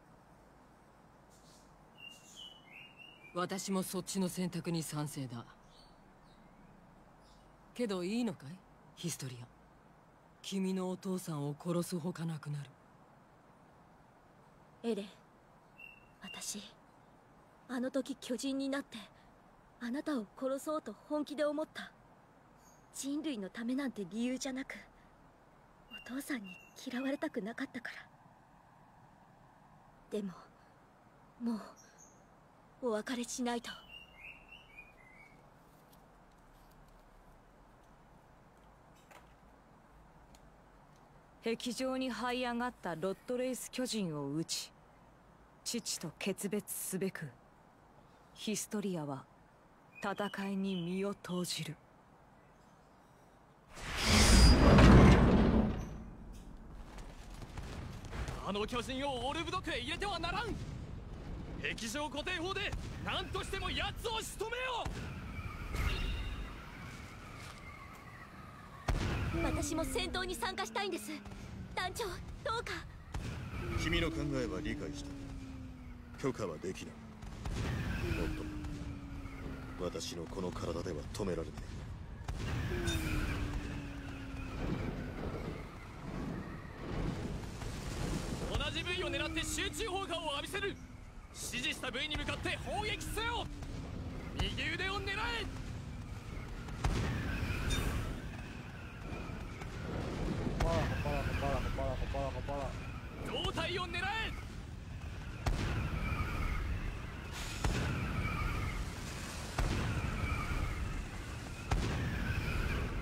私もそっちの選択に賛成だ。けどいいのかい？ヒストリア。君のお父さんを殺すほかなくなる。エレン私あの時巨人になってあなたを殺そうと本気で思った人類のためなんて理由じゃなくお父さんに嫌われたくなかったから。でももうお別れしないと。壁上に這い上がったロッドレイス巨人を撃ち父と決別すべくヒストリアは戦いに身を投じる。あの巨人をオルブドクへ入れてはならん。壁上固定法で何としても奴を仕留めよう。私も戦闘に参加したいんです。団長どうか。君の考えは理解した。許可はできない。もっと私のこの体では止められない同じ部位を狙って集中砲火を浴びせる。指示した部位に向かって砲撃せよ。右腕を狙え。胴体を狙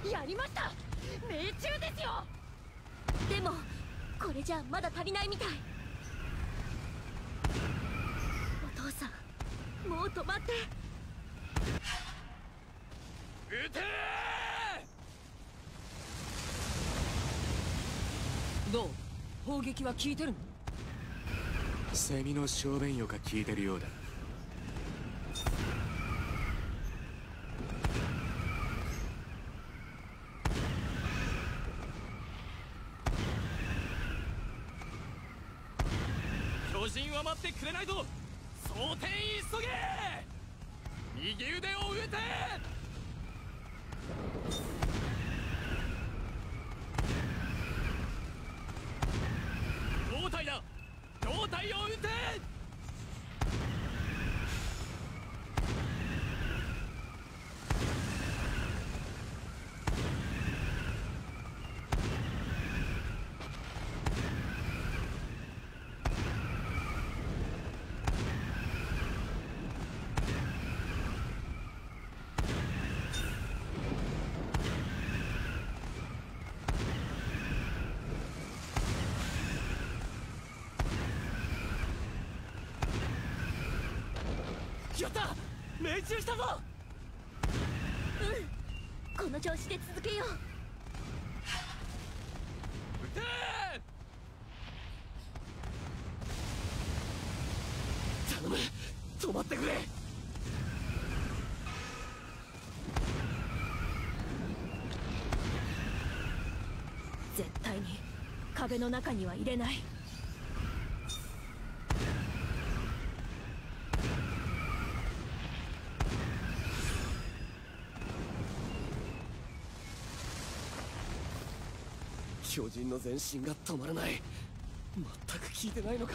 え。やりました。命中ですよ。でもこれじゃまだ足りないみたい。お父さんもう止まって。撃てどう？砲撃は効いてるの？セミの小便よか聞いてるようだ人は待ってくれないぞ。装填急げ！右腕を撃て胴体だ胴体を撃てやった命中したぞ。うん。この調子で続けよう。撃て頼む。止まってくれ。絶対に壁の中には入れない巨人の前進が止まらない。全く効いてないのか？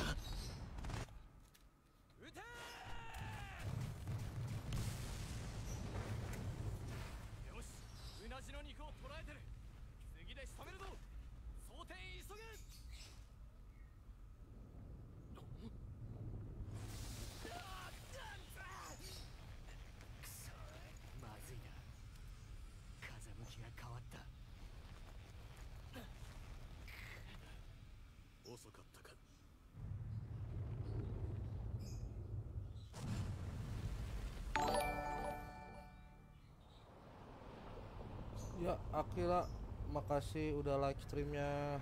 gila makasih udah live streamnya.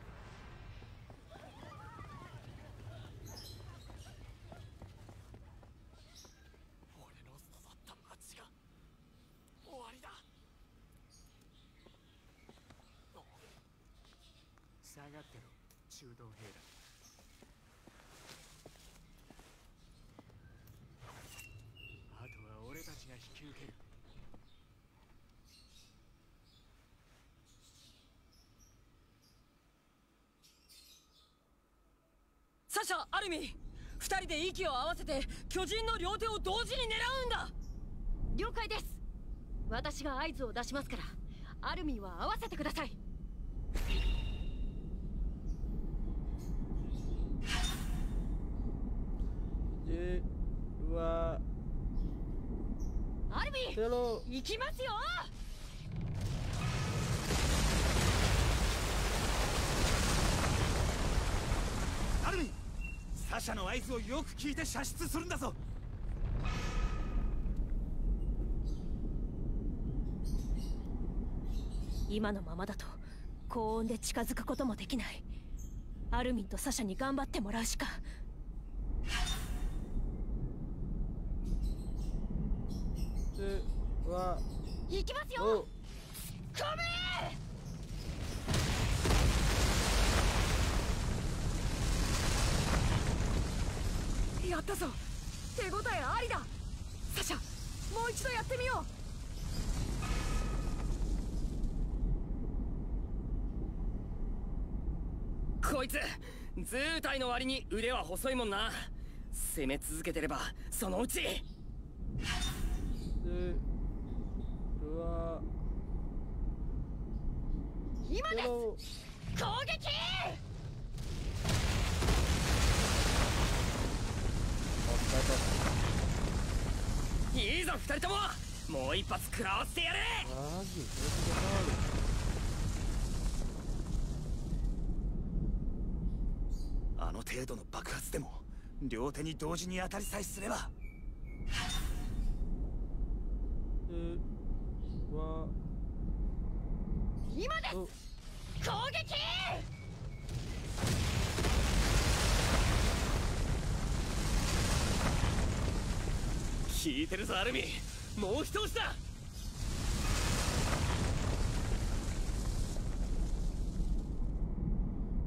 サシャアルミ。二人で息を合わせて巨人の両手を同時に狙うんだ。了解です。私が合図を出しますからアルミンは合わせてください。dua アルミ行きますよアルミンサシャの合図をよく聞いて射出するんだぞ。今のままだと高温で近づくこともできない。アルミンとサシャに頑張ってもらうしか。は行きますよやったぞ。手応えありだ。サシャもう一度やってみよこいつ図体の割に腕は細いもんな。攻め続けてればそのうち。dua 今です。攻撃いいぞ二人とも。もう一発食らわせてやれ。tiga kali あの程度の爆発でも両手に同時に当たりさえすれば。今です。攻撃聞いてるぞアルミもう一押しだ。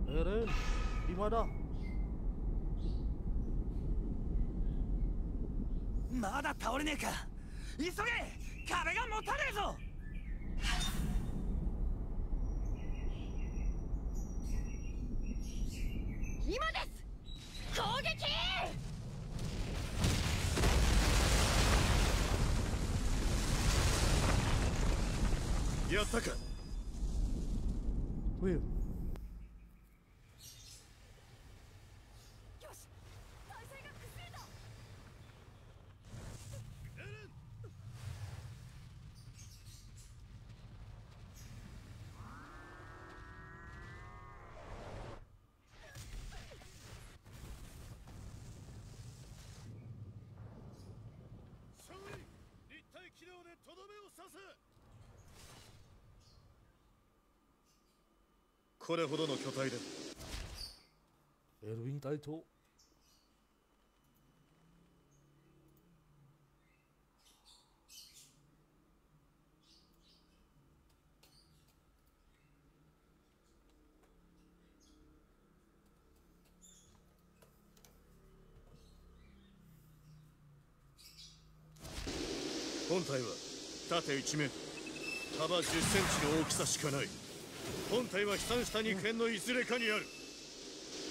Eren di mana まだ倒れねえか。急げ。壁が持たねえぞ。今です。攻撃やったか Will 勝利立体機動でとどめを刺せこれほどの巨体で Erwin Taito 本体は縦1メートル幅10センチの大きさしかない本体は飛散した肉片のいずれかにある。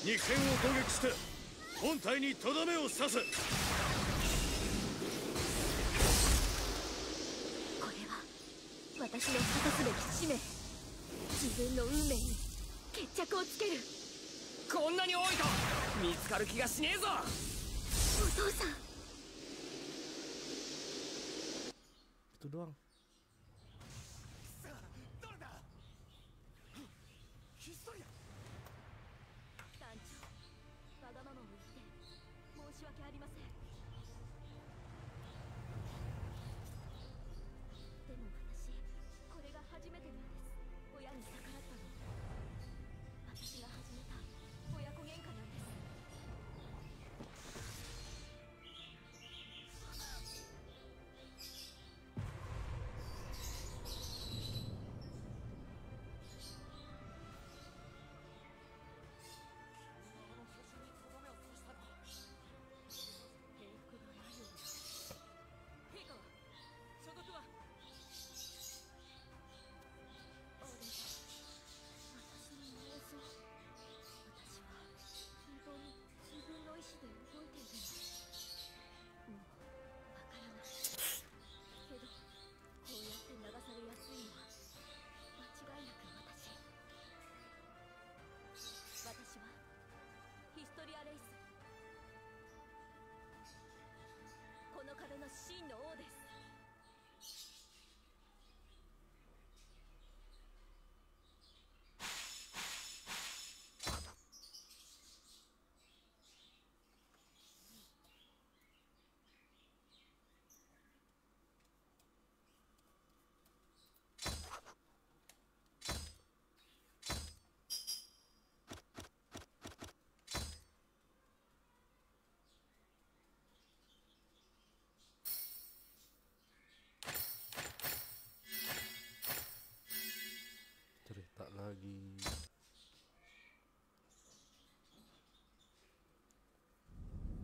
肉片を攻撃して本体にとどめを刺せ。これは私の果たすべき使命。自分の運命に決着をつける。こんなに多いと見つかる気がしねえぞ。お父さん。itu doang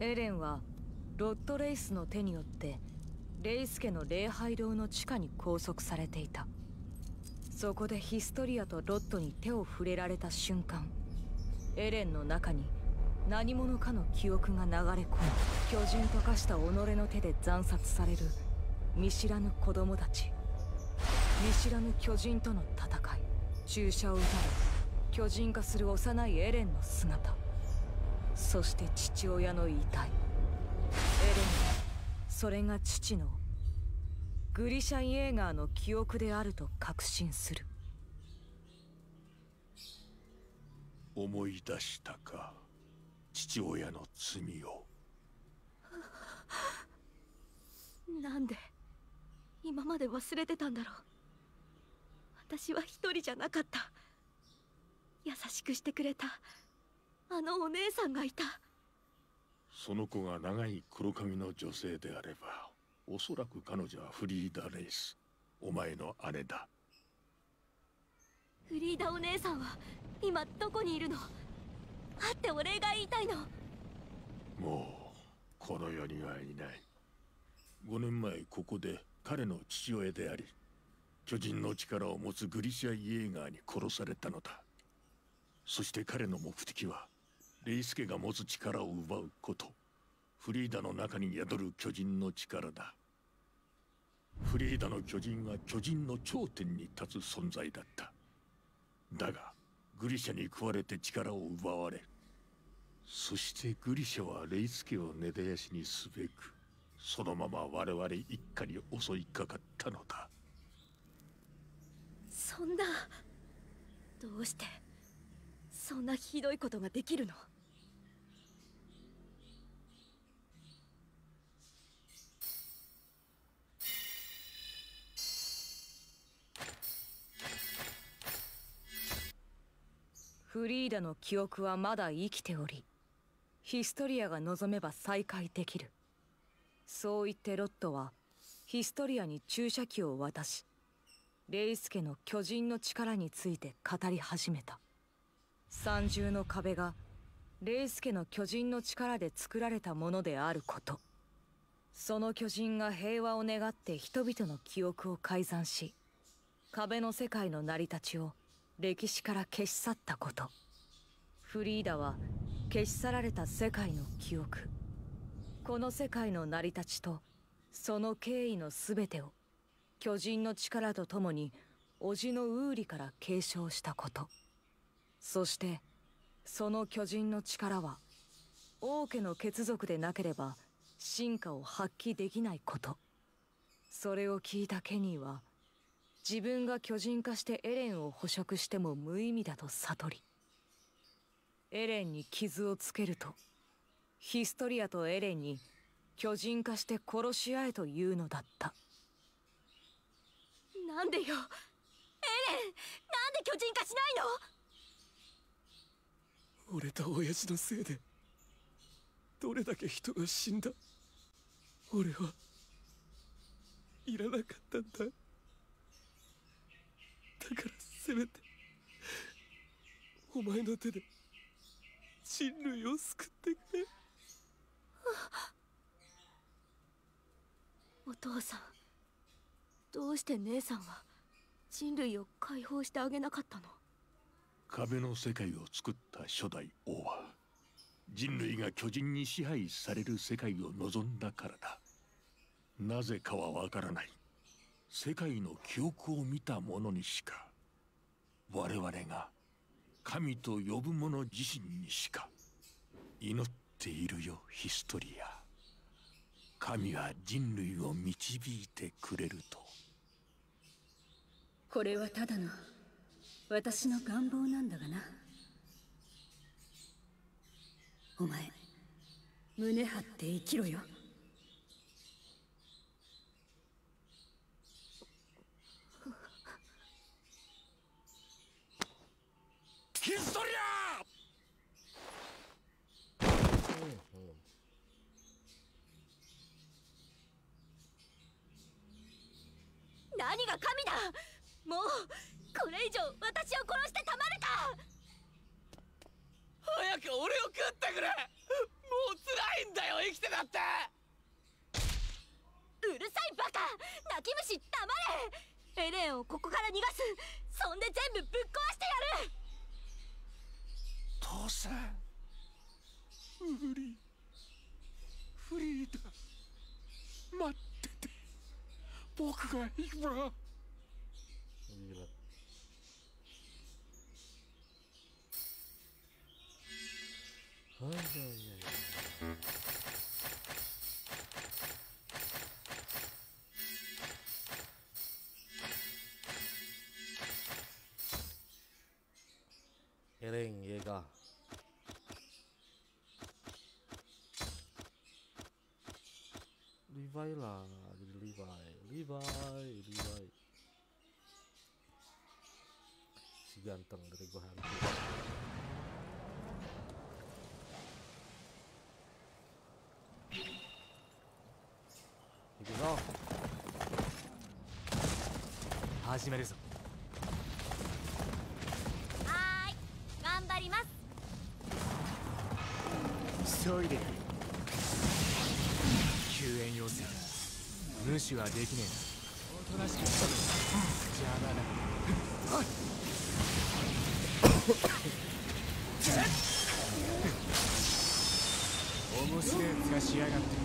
エレンはロッドレイスの手によってレイス家の礼拝堂の地下に拘束されていた。そこでヒストリアとロッドに手を触れられた瞬間エレンの中に何者かの記憶が流れ込み巨人と化した己の手で惨殺される見知らぬ子供たち見知らぬ巨人との戦い注射を打たれ巨人化する幼いエレンの姿。そして父親の遺体。エレンそれが父のグリシャン・イエーガーの記憶であると確信する。思い出したか父親の罪を。(laughs) なんで今まで忘れてたんだろう。私は一人じゃなかった。優しくしてくれたあのお姉さんがいた。その子が長い黒髪の女性であればおそらく彼女はフリーダ・レイスお前の姉だ。フリーダお姉さんは今どこにいるの？会ってお礼が言いたいの？もうこの世にはいない。5年前ここで彼の父親であり巨人の力を持つグリシャ・イエーガーに殺されたのだ。そして彼の目的はレイスケが持つ力を奪うこと。フリーダの中に宿る巨人の力だ。フリーダの巨人は巨人の頂点に立つ存在だった。だがグリシャに食われて力を奪われそしてグリシャはレイスケを根絶やしにすべくそのまま我々一家に襲いかかったのだ。そんなどうしてそんなひどいことができるの？フリーダの記憶はまだ生きておりヒストリアが望めば再会できる。そう言ってロットはヒストリアに注射器を渡しレイスケの巨人の力について語り始めた。三重の壁がレイスケの巨人の力で作られたものであること。その巨人が平和を願って人々の記憶を改ざんし壁の世界の成り立ちを歴史から消し去ったこと。フリーダは消し去られた世界の記憶。この世界の成り立ちとその経緯の全てを巨人の力とともに叔父のウーリから継承したこと。そしてその巨人の力は王家の血族でなければ進化を発揮できないこと。それを聞いたケニーは自分が巨人化してエレンを捕食しても無意味だと悟りエレンに傷をつけるとヒストリアとエレンに巨人化して殺し合えというのだった。なんでよ？エレンなんで巨人化しないの？俺と親父のせいでどれだけ人が死んだ？俺はいらなかったんだだからせめてお前の手で人類を救ってくれ。お父さんどうして姉さんは人類を解放してあげなかったの？壁の世界を作った初代王は人類が巨人に支配される世界を望んだからだ。なぜかはわからない世界の記憶を見た者にしか我々が神と呼ぶ者自身にしか祈っているよヒストリア。神は人類を導いてくれると。これはただの私の願望なんだがな。お前胸張って生きろよ。ヒストリア何が神だ！もうこれ以上私を殺してたまるか！早く俺を食ってくれ！もう辛いんだよ生きてたって！うるさいバカ！泣き虫黙れ！エレンをここから逃がす！そんで全部ぶっ壊してやる父さん無理フリーダ待ってて僕が今 Gila. Oh, iya, iya, iya. Ering, Jäger. Levi lah, jadi Levi, Levi, Levi. Si ganteng dari gua hantu. 行くぞ。始めるぞはーい頑張ります急いで救援要請だ無視はできねえなおとなしく邪魔だ面白い。やつがしやがって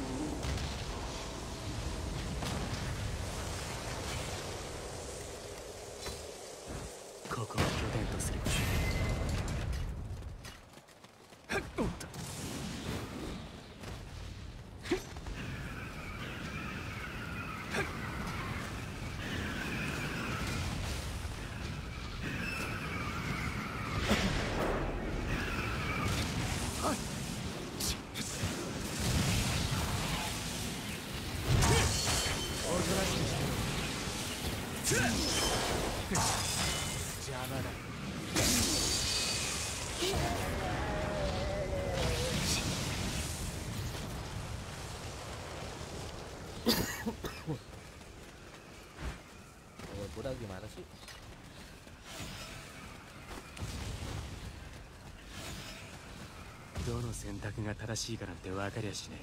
選択が正しいかなんて分かりゃしね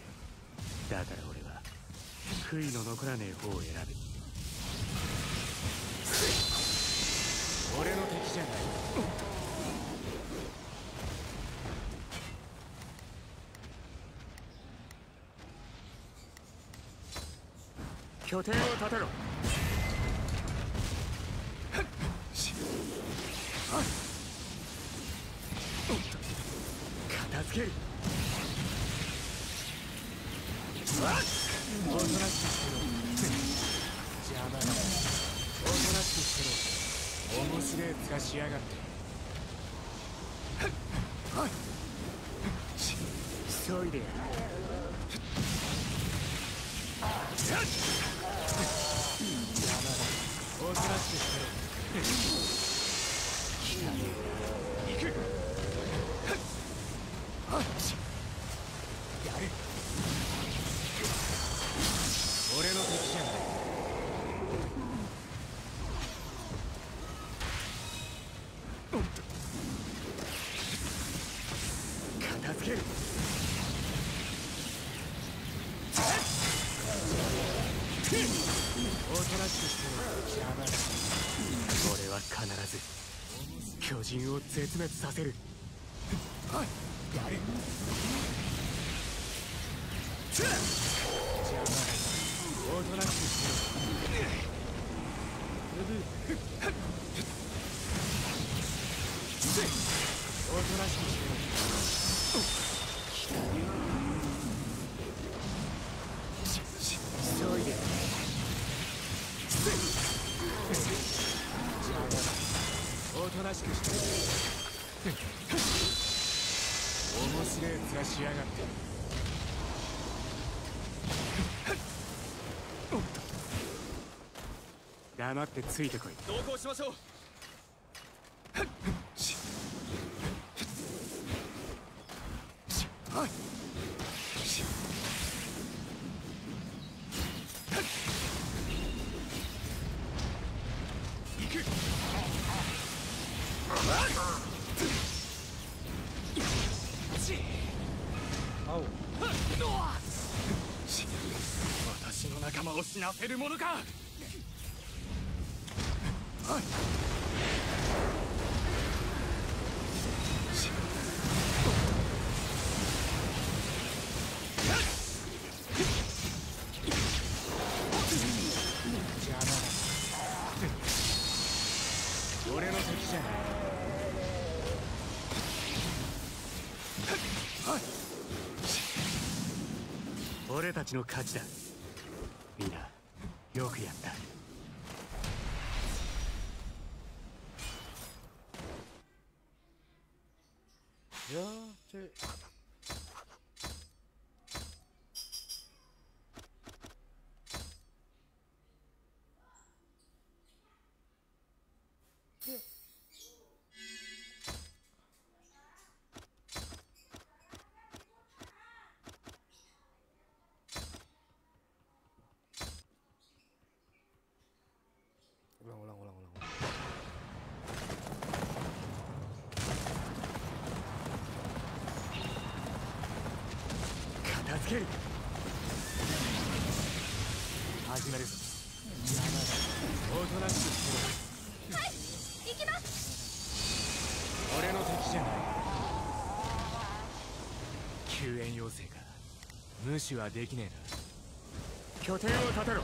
え。だから俺は悔いの残らねえ方を選ぶ。俺の敵じゃない。拠点を立てろ。おとなしくしてろ絶滅させる。黙ってついてこい。同行しましょう。私の仲間を死なせるものか。たちの勝ちだ。無視はできねえな。拠点を立てろ。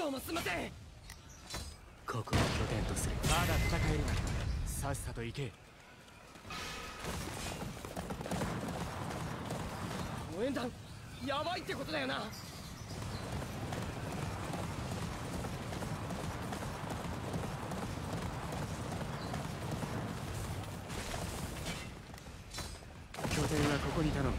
どうもすいません。ここを拠点とする。まだ戦えるならさっさと行け。応援団やばいってことだよな。拠点はここに頼む。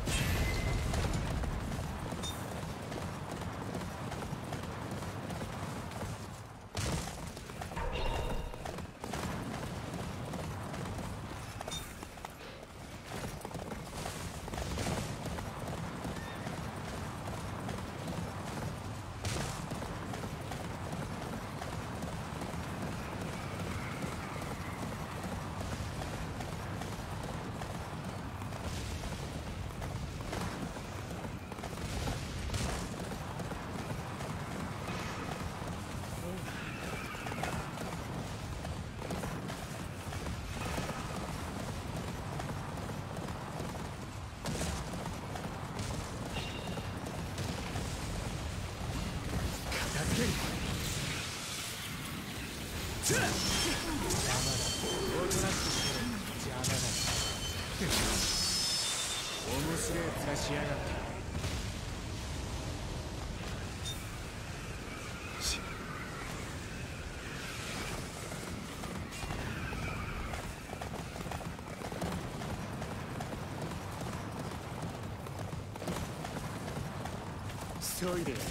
急いでやる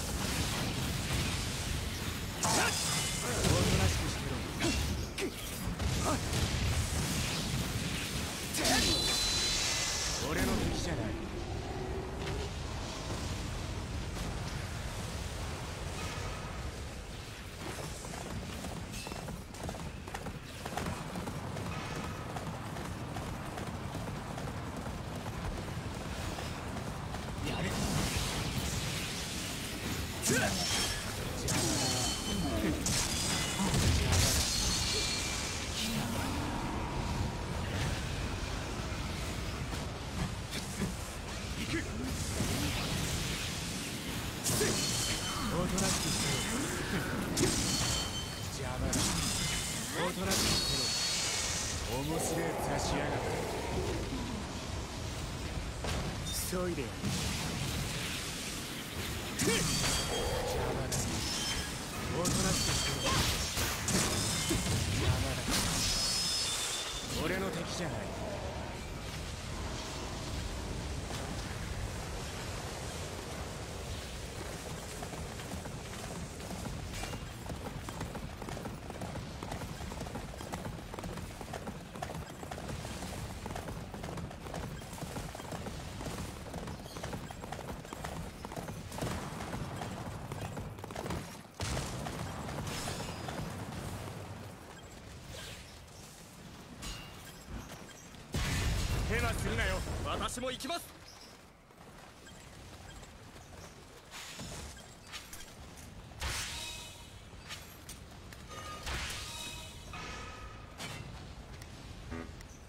私も行きます。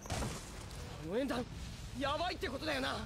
あの縁談やばいってことだよな。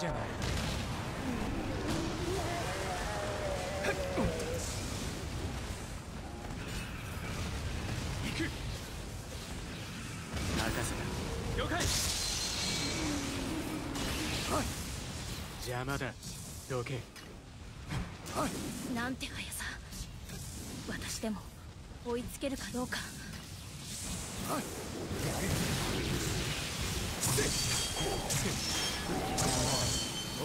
じゃない。行く。任せた。了解。邪魔だ。どけ。なんて速さ。私でも追いつけるかどうか。お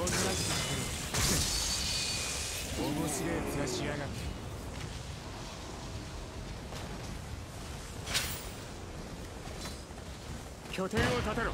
面白い。面しやがって拠点を立てろ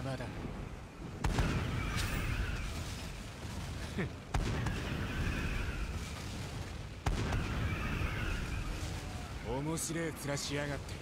邪魔だ。面白え面しやがって。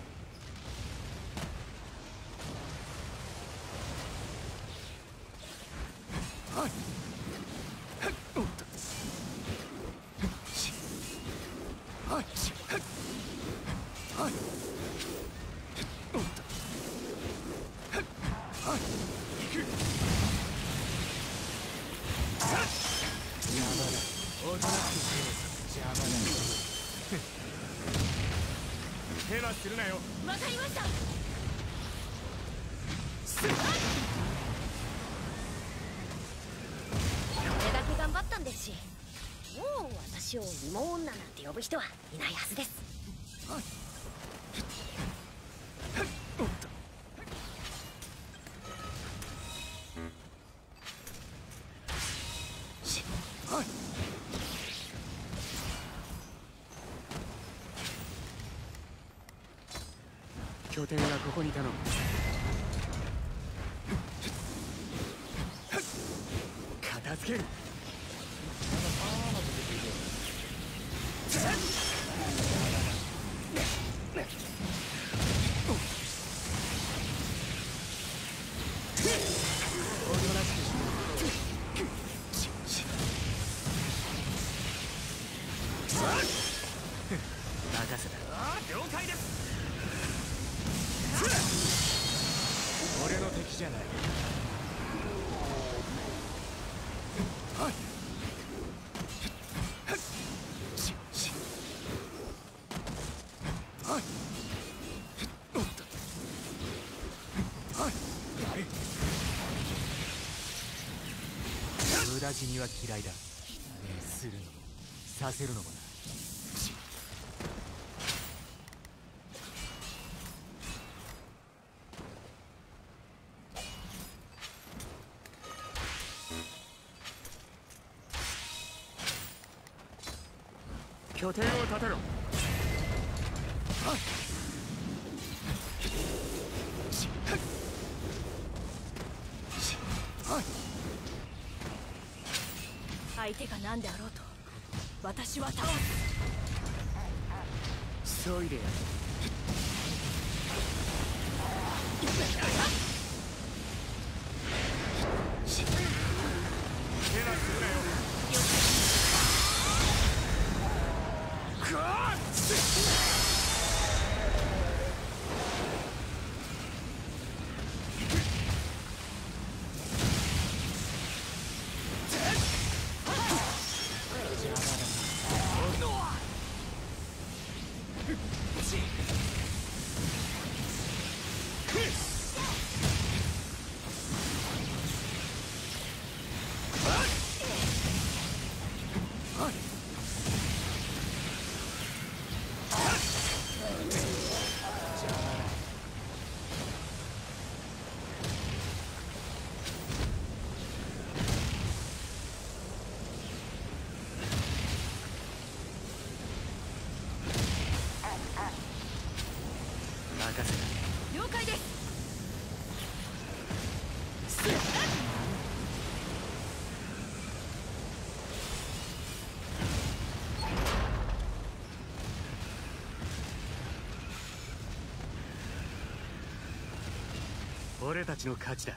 私を芋女なんて呼ぶ人はいないはずです。拠点はここに頼む無駄死には嫌いだ。するのもさせるのもな。拠点を立てろ相手が何であろうと私は倒す。急いでやる。俺たちの勝ちだ。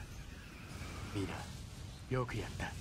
皆よくやった。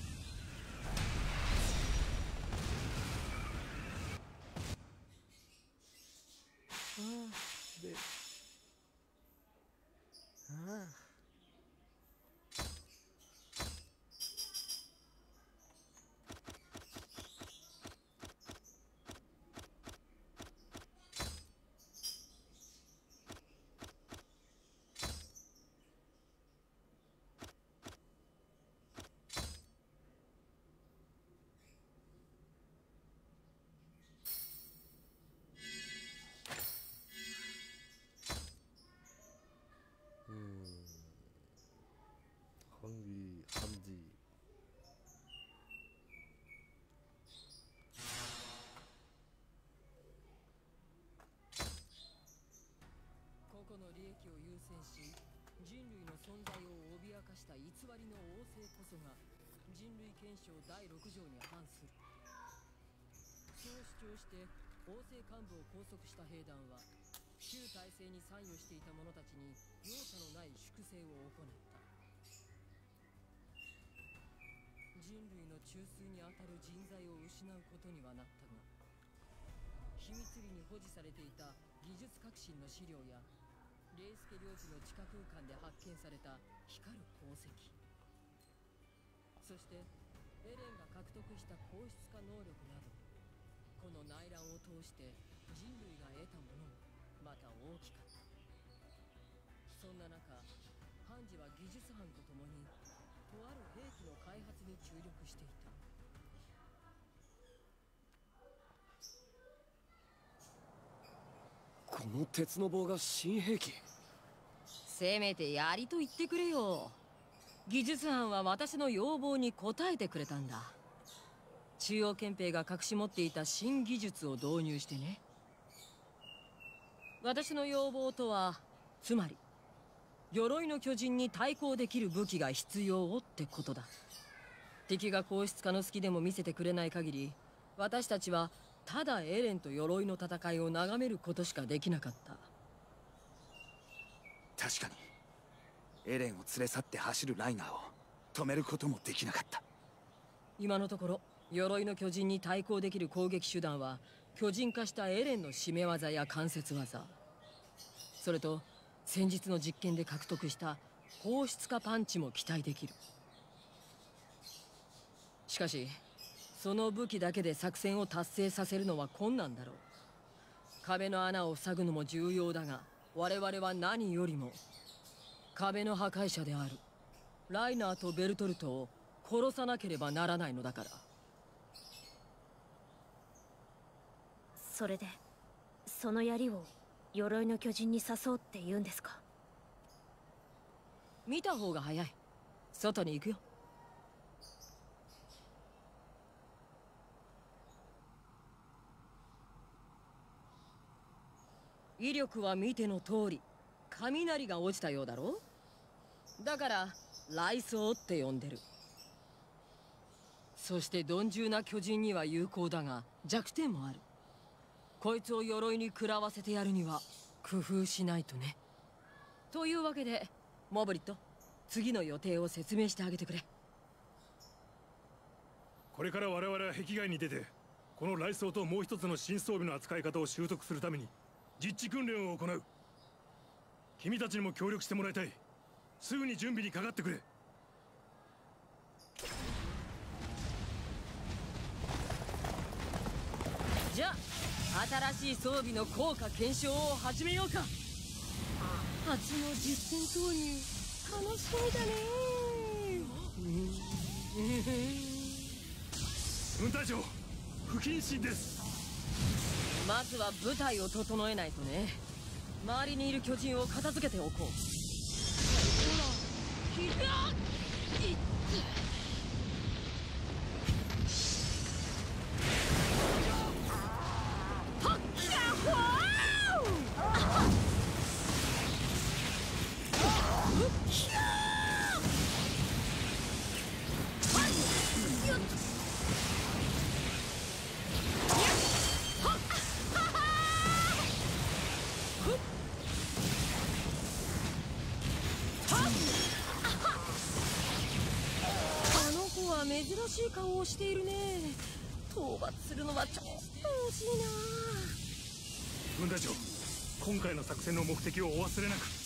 個の利益を優先し人類の存在を脅かした偽りの王政こそが人類憲章第6条に反する。そう主張して王政幹部を拘束した兵団は旧体制に参与していた者たちに容赦のない粛清を行った。人類の中枢にあたる人材を失うことにはなったが秘密裏に保持されていた技術革新の資料やレイスケ領地の地下空間で発見された光る宝石。そしてエレンが獲得した硬質化能力などこの内乱を通して人類が得たものもまた大きかった。そんな中ハンジは技術班と共にとある兵器の開発に注力していた。この鉄の棒が新兵器。せめてやりと言ってくれよ。技術班は私の要望に応えてくれたんだ。中央憲兵が隠し持っていた新技術を導入してね。私の要望とはつまり鎧の巨人に対抗できる武器が必要ってことだ。敵が硬質化の隙でも見せてくれない限り私たちはただエレンと鎧の戦いを眺めることしかできなかった。確かに。エレンを連れ去って走るライナーを止めることもできなかった。今のところ鎧の巨人に対抗できる攻撃手段は巨人化したエレンの締め技や関節技。それと先日の実験で獲得した硬質化パンチも期待できる。しかしその武器だけで作戦を達成させるのは困難だろう。壁の穴を塞ぐのも重要だが我々は何よりも壁の破壊者である。ライナーとベルトルトを殺さなければならないのだから。それでその槍を鎧の巨人に刺そうって言うんですか？見た方が早い。外に行くよ威力は見ての通り雷が落ちたようだろ？だから雷槍って呼んでる。そして鈍重な巨人には有効だが弱点もある。こいつを鎧に食らわせてやるには工夫しないとね。というわけでモブリット次の予定を説明してあげてくれ。これから我々は壁外に出てこの雷装ともう一つの新装備の扱い方を習得するために。実地訓練を行う。君たちにも協力してもらいたい。すぐに準備にかかってくれ。じゃあ新しい装備の効果検証を始めようか。初の実戦投入楽しみだね。軍隊長不謹慎ですまずは舞台を整えないとね。周りにいる巨人を片付けておこう。ほらひらいっをしているね。討伐するのはちょっと惜しいな。軍隊長今回の作戦の目的をお忘れなく。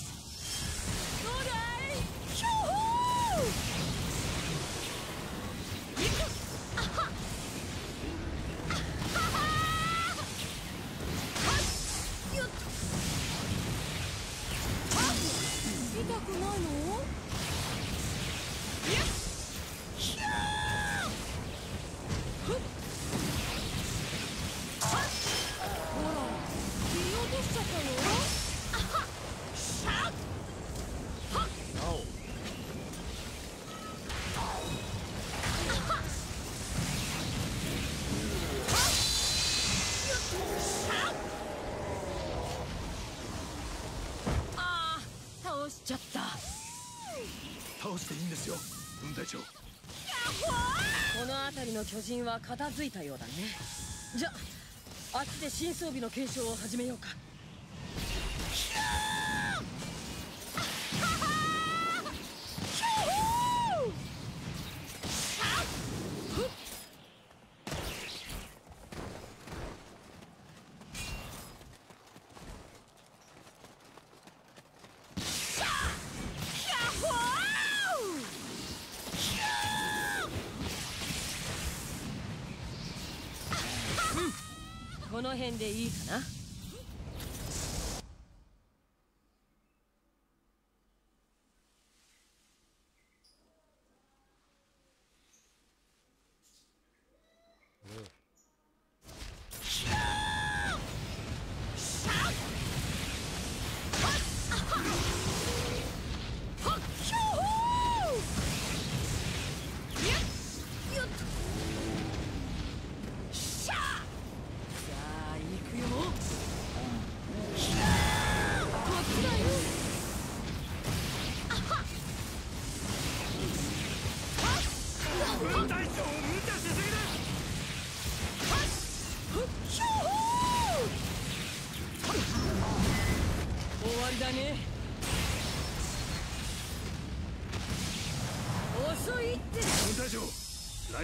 の巨人は片付いたようだね。じゃああっちで新装備の検証を始めようか。辺でいいかな。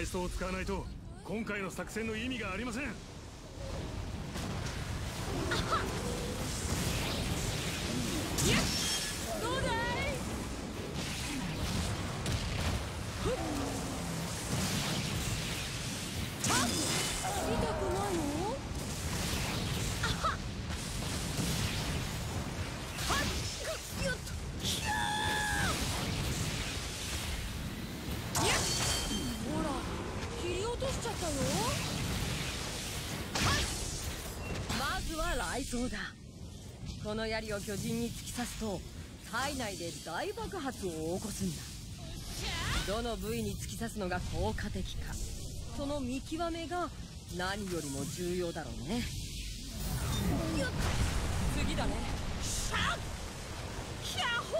階層を使わないと今回の作戦の意味がありません。の槍を巨人に突き刺すと体内で大爆発を起こすんだ。どの部位に突き刺すのが効果的かその見極めが何よりも重要だろうね。次だね。シャッキャホ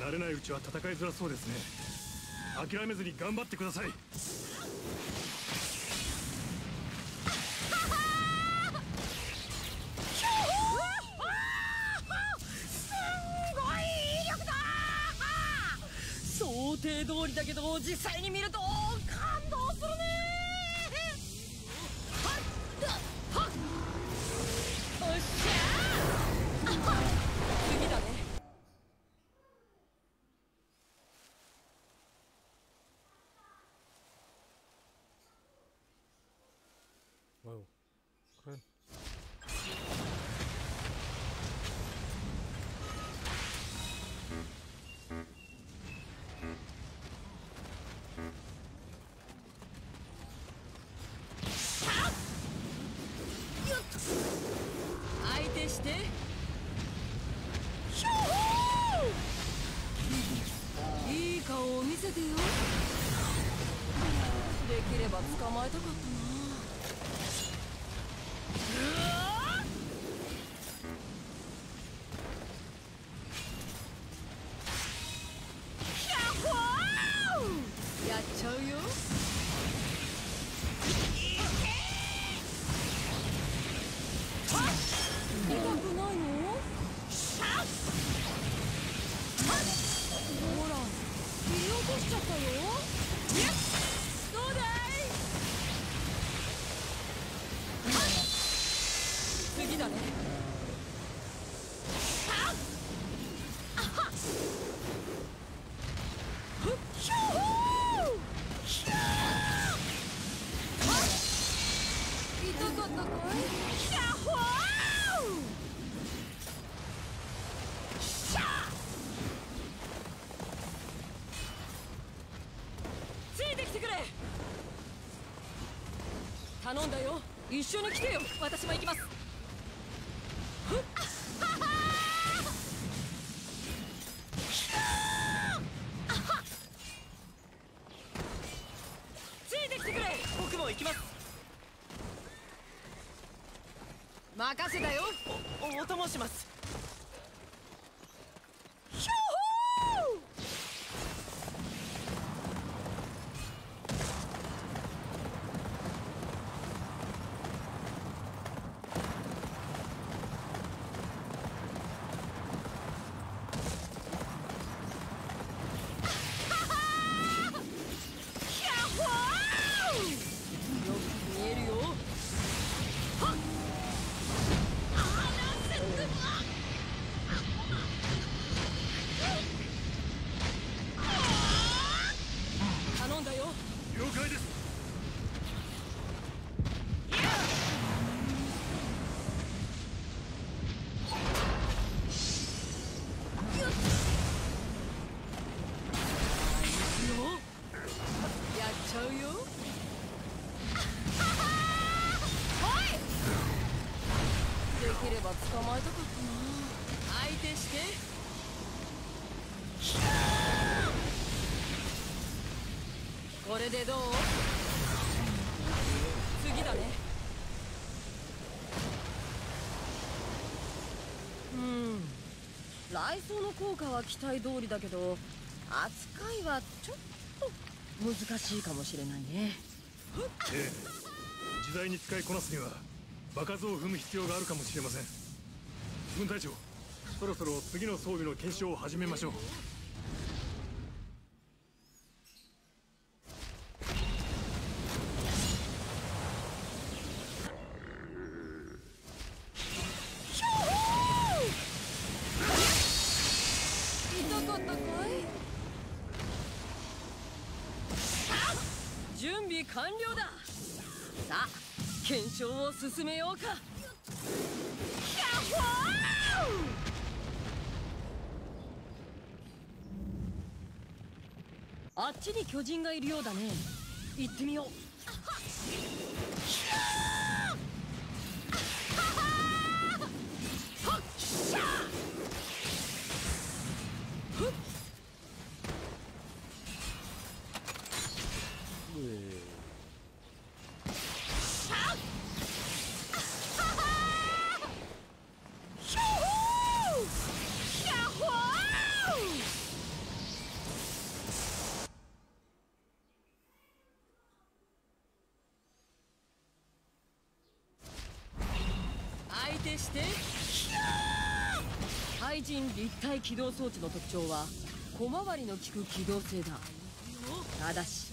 ー慣れないうちは戦いづらそうですね。諦めずに頑張ってください。頼んだよ。一緒に来てよ。れでどう？次だね。うん。雷装の効果は期待通りだけど扱いはちょっと難しいかもしれないね。ええ。時代に使いこなすには場数を踏む必要があるかもしれません。軍隊長そろそろ次の装備の検証を始めましょう。進めようか。あっちに巨人がいるようだね。行ってみよう。人立体起動装置の特徴は小回りの利く機動性だ。ただし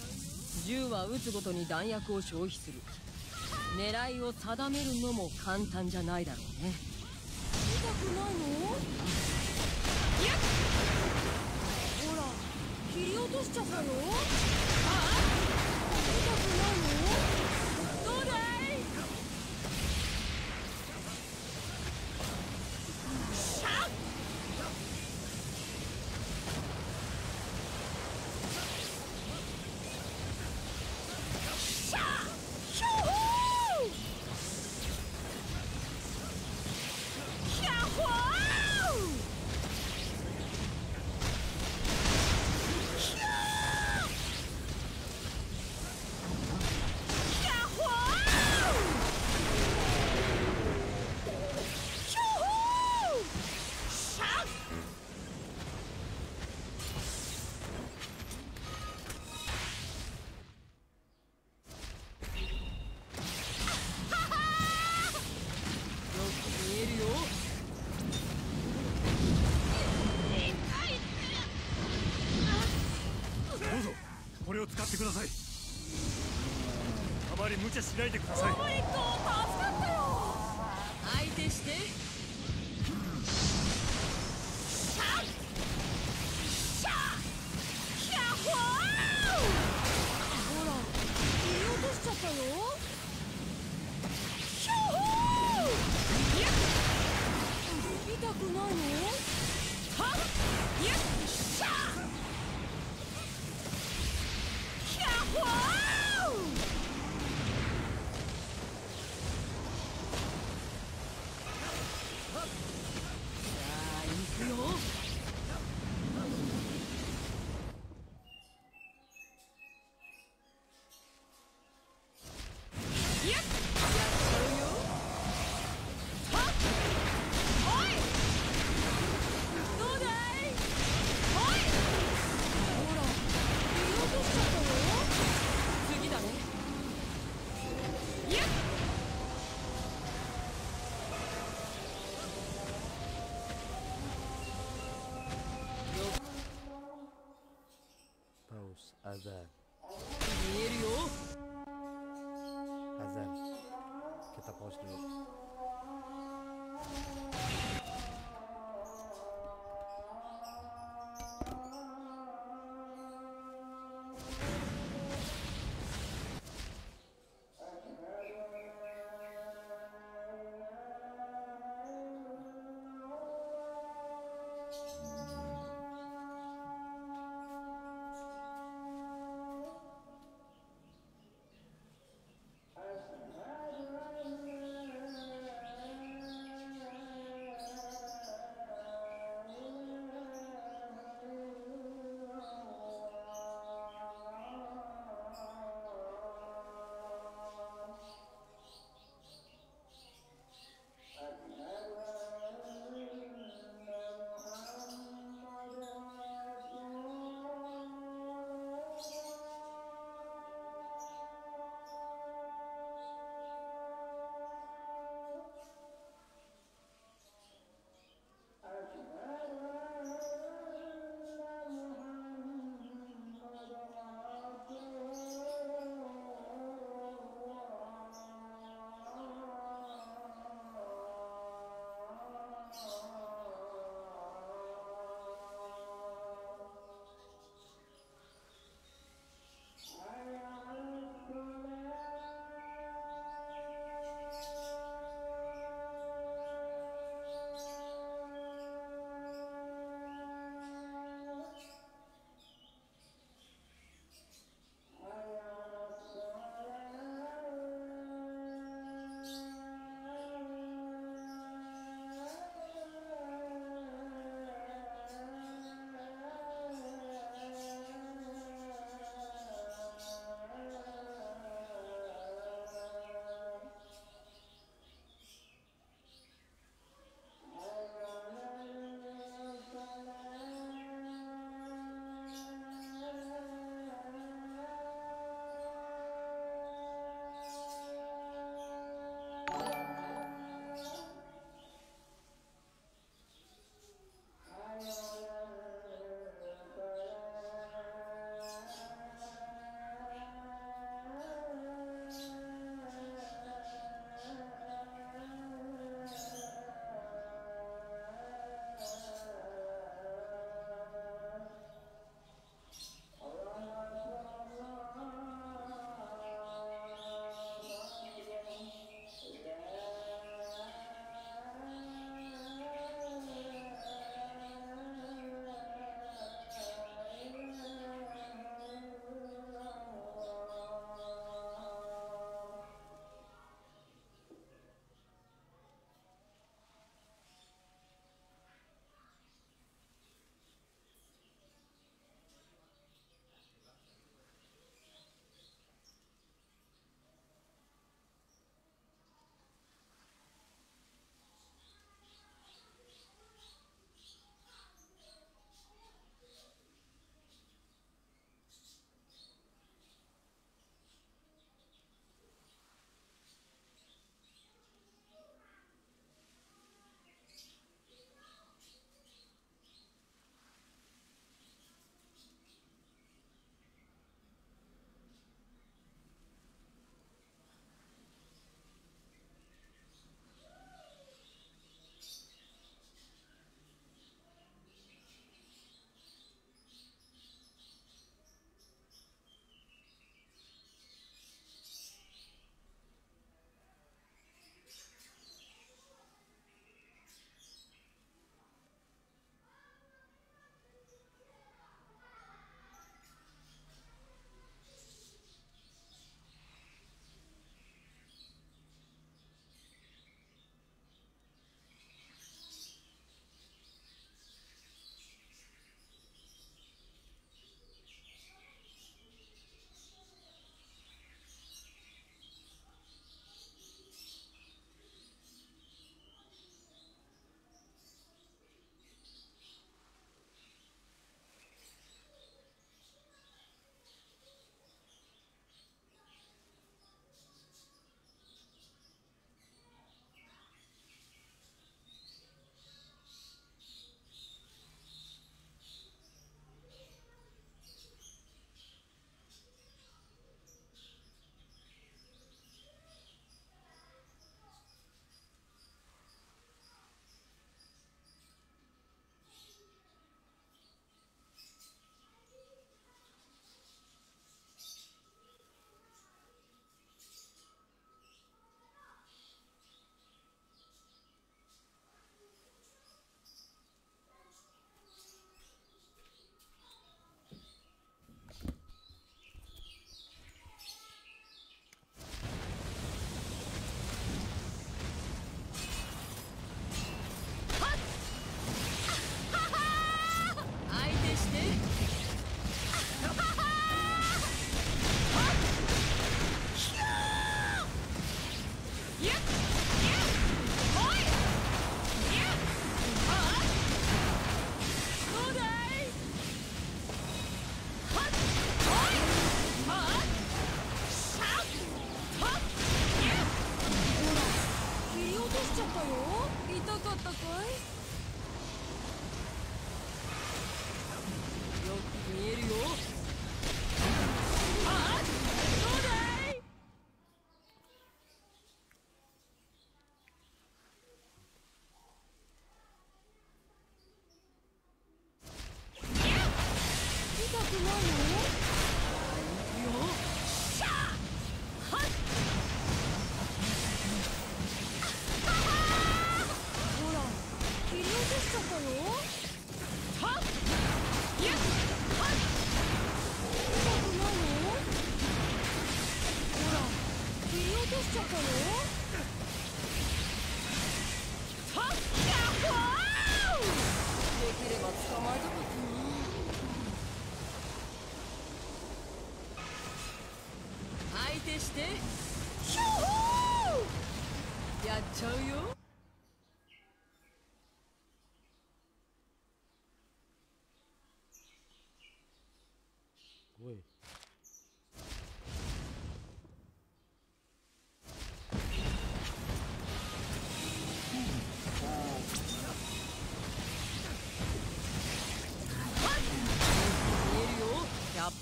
銃は撃つごとに弾薬を消費する。狙いを定めるのも簡単じゃないだろうね。痛くないの？ほら切り落としちゃったよ。ああ痛くないの？無茶しないでください。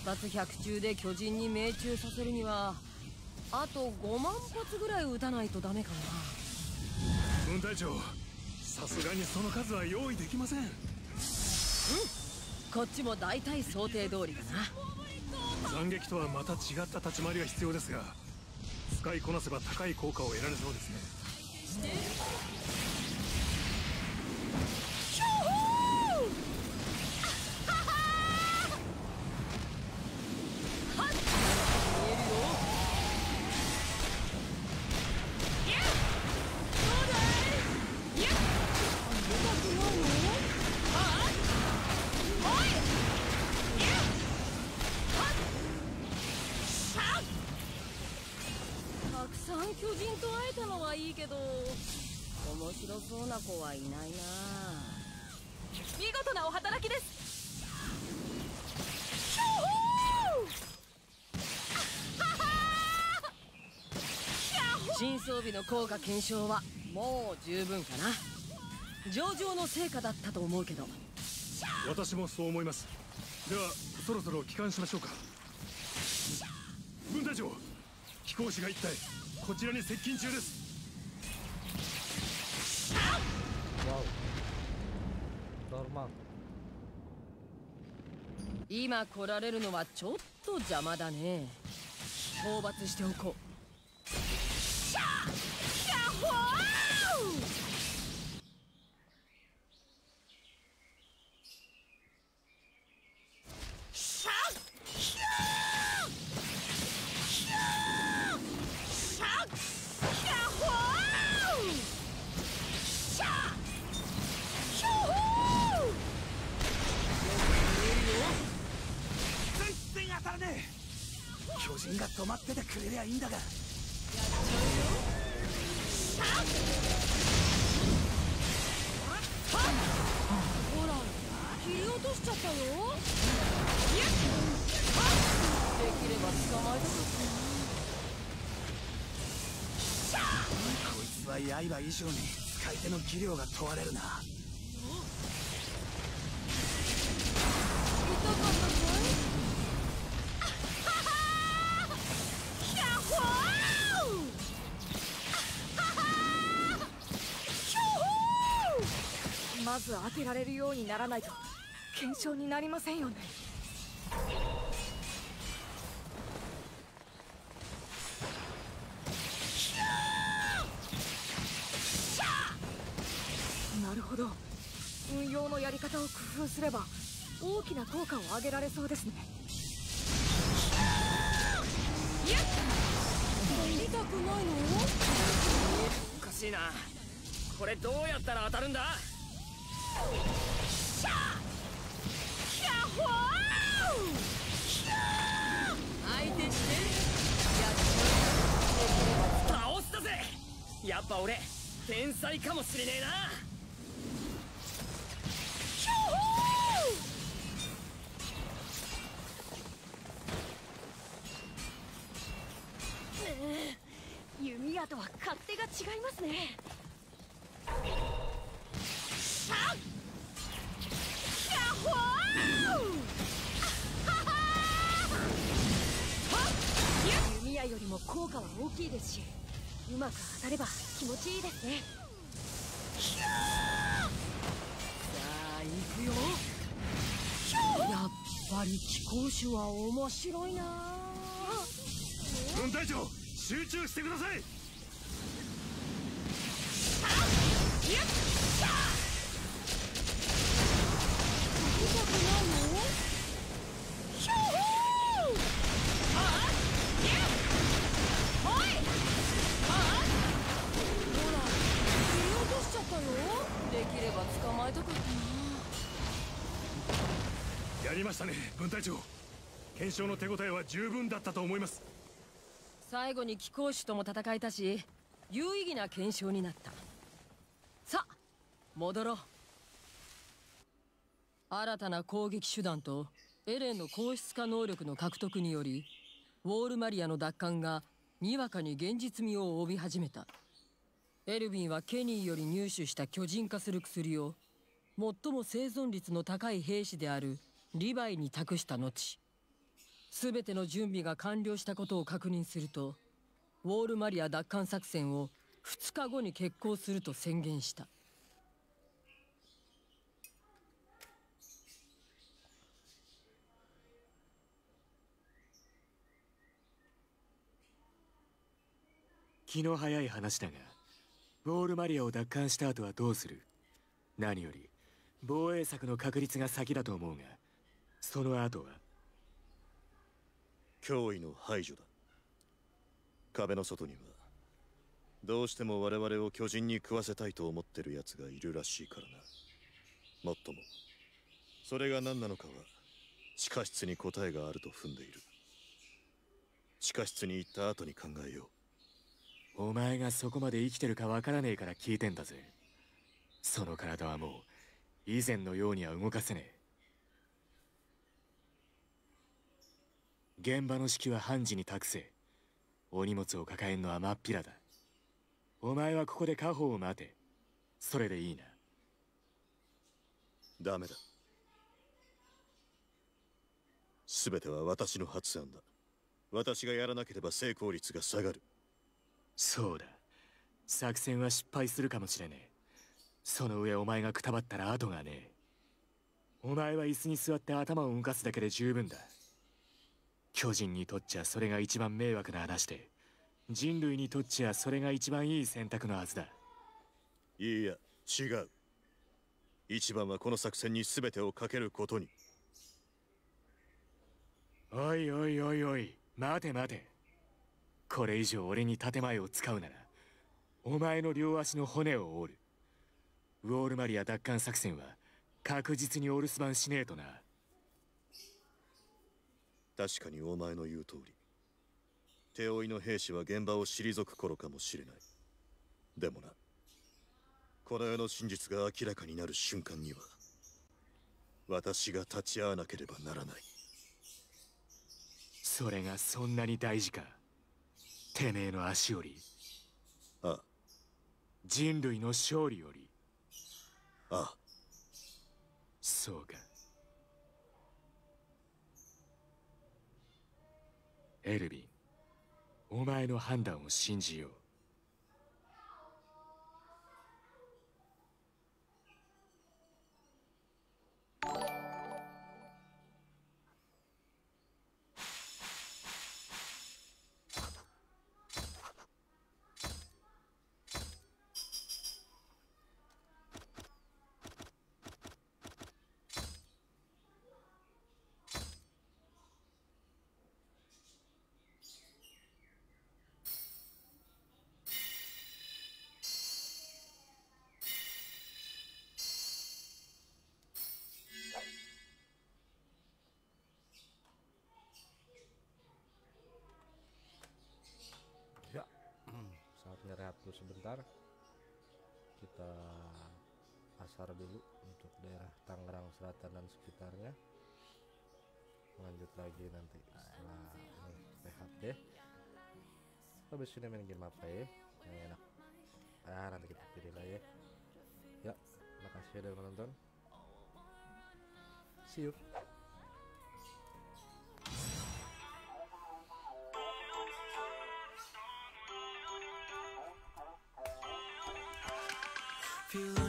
発百中で巨人に命中させるにはあと5万発ぐらい撃たないとダメかな。軍隊長さすがにその数は用意できません。うん。こっちも大体想定通りだな。斬撃とはまた違った立ち回りが必要ですが使いこなせば高い効果を得られそうですねたくさん巨人と会えたのはいいけど。面白そうな子はいないな。見事なお働きです。新装備の効果検証はもう十分かな。上々の成果だったと思うけど。私もそう思います。ではそろそろ帰還しましょうか。軍隊長飛行士が一体こちらに接近中です。ノルマン。今来られるのはちょっと邪魔だね。討伐しておこう以上に使い手の技量が問われるな。(laughs) まず当てられるようにならないと検証になりませんよねすれば大きな効果を上げられそうですね。痛くないの？おかしいな。これどうやったら当たるんだ？相手して倒したぜやっぱ俺天才かもしれねえなが違いますね弓矢よりも効果は大きいですしうまく当たれば気持ちいいですねさあ行くよやっぱり貴公子は面白いな。軍隊長集中してください。やりましたね。分隊長。検証の手応えは十分だったと思います。最後に貴公子とも戦えたし有意義な検証になった。さあ戻ろう。新たな攻撃手段とエレンの硬質化能力の獲得によりウォールマリアの奪還がにわかに現実味を帯び始めた。エルヴィンはケニーより入手した巨人化する薬を最も生存率の高い兵士であるリヴァイに託した後。全ての準備が完了したことを確認するとウォールマリア奪還作戦を2日後に決行すると宣言した。気の早い話だがウォールマリアを奪還した後はどうする？何より防衛策の確立が先だと思うがその後は？脅威の排除だ。壁の外にはどうしても我々を巨人に食わせたいと思ってる奴がいるらしいからな。もっともそれが何なのかは地下室に答えがあると踏んでいる。地下室に行った後に考えよう。お前がそこまで生きてるかわからねえから聞いてんだぜ。その体はもう以前のようには動かせねえ。現場の指揮は判事に託せ。お荷物を抱えんのは真っ平だ。お前はここで家宝を待て。それでいいな。ダメだ。全ては私の発案だ。私がやらなければ成功率が下がる。そうだ。作戦は失敗するかもしれねえ。その上お前がくたばったら後がねえ。お前は椅子に座って頭を動かすだけで十分だ。巨人にとっちゃそれが一番迷惑な話で人類にとっちゃそれが一番いい選択のはずだ。いいや違う。一番はこの作戦に全てをかけることに。おいおいおいおい待て待て。これ以上俺に建前を使うならお前の両足の骨を折る。ウォールマリア奪還作戦は確実にお留守番しねえとな。確かにお前の言う通り手負いの兵士は現場を退く頃かもしれない。でもなこの世の真実が明らかになる瞬間には私が立ち会わなければならない。それがそんなに大事か。てめえの足より。あ。あ人類の勝利より。ああ。そうか。エルヴィンお前の判断を信じよう。Habis ini main game apa ya? Yang enak. Ah, nanti kita pilih lah ya. Ya, makasih udah menonton. See you. Feeling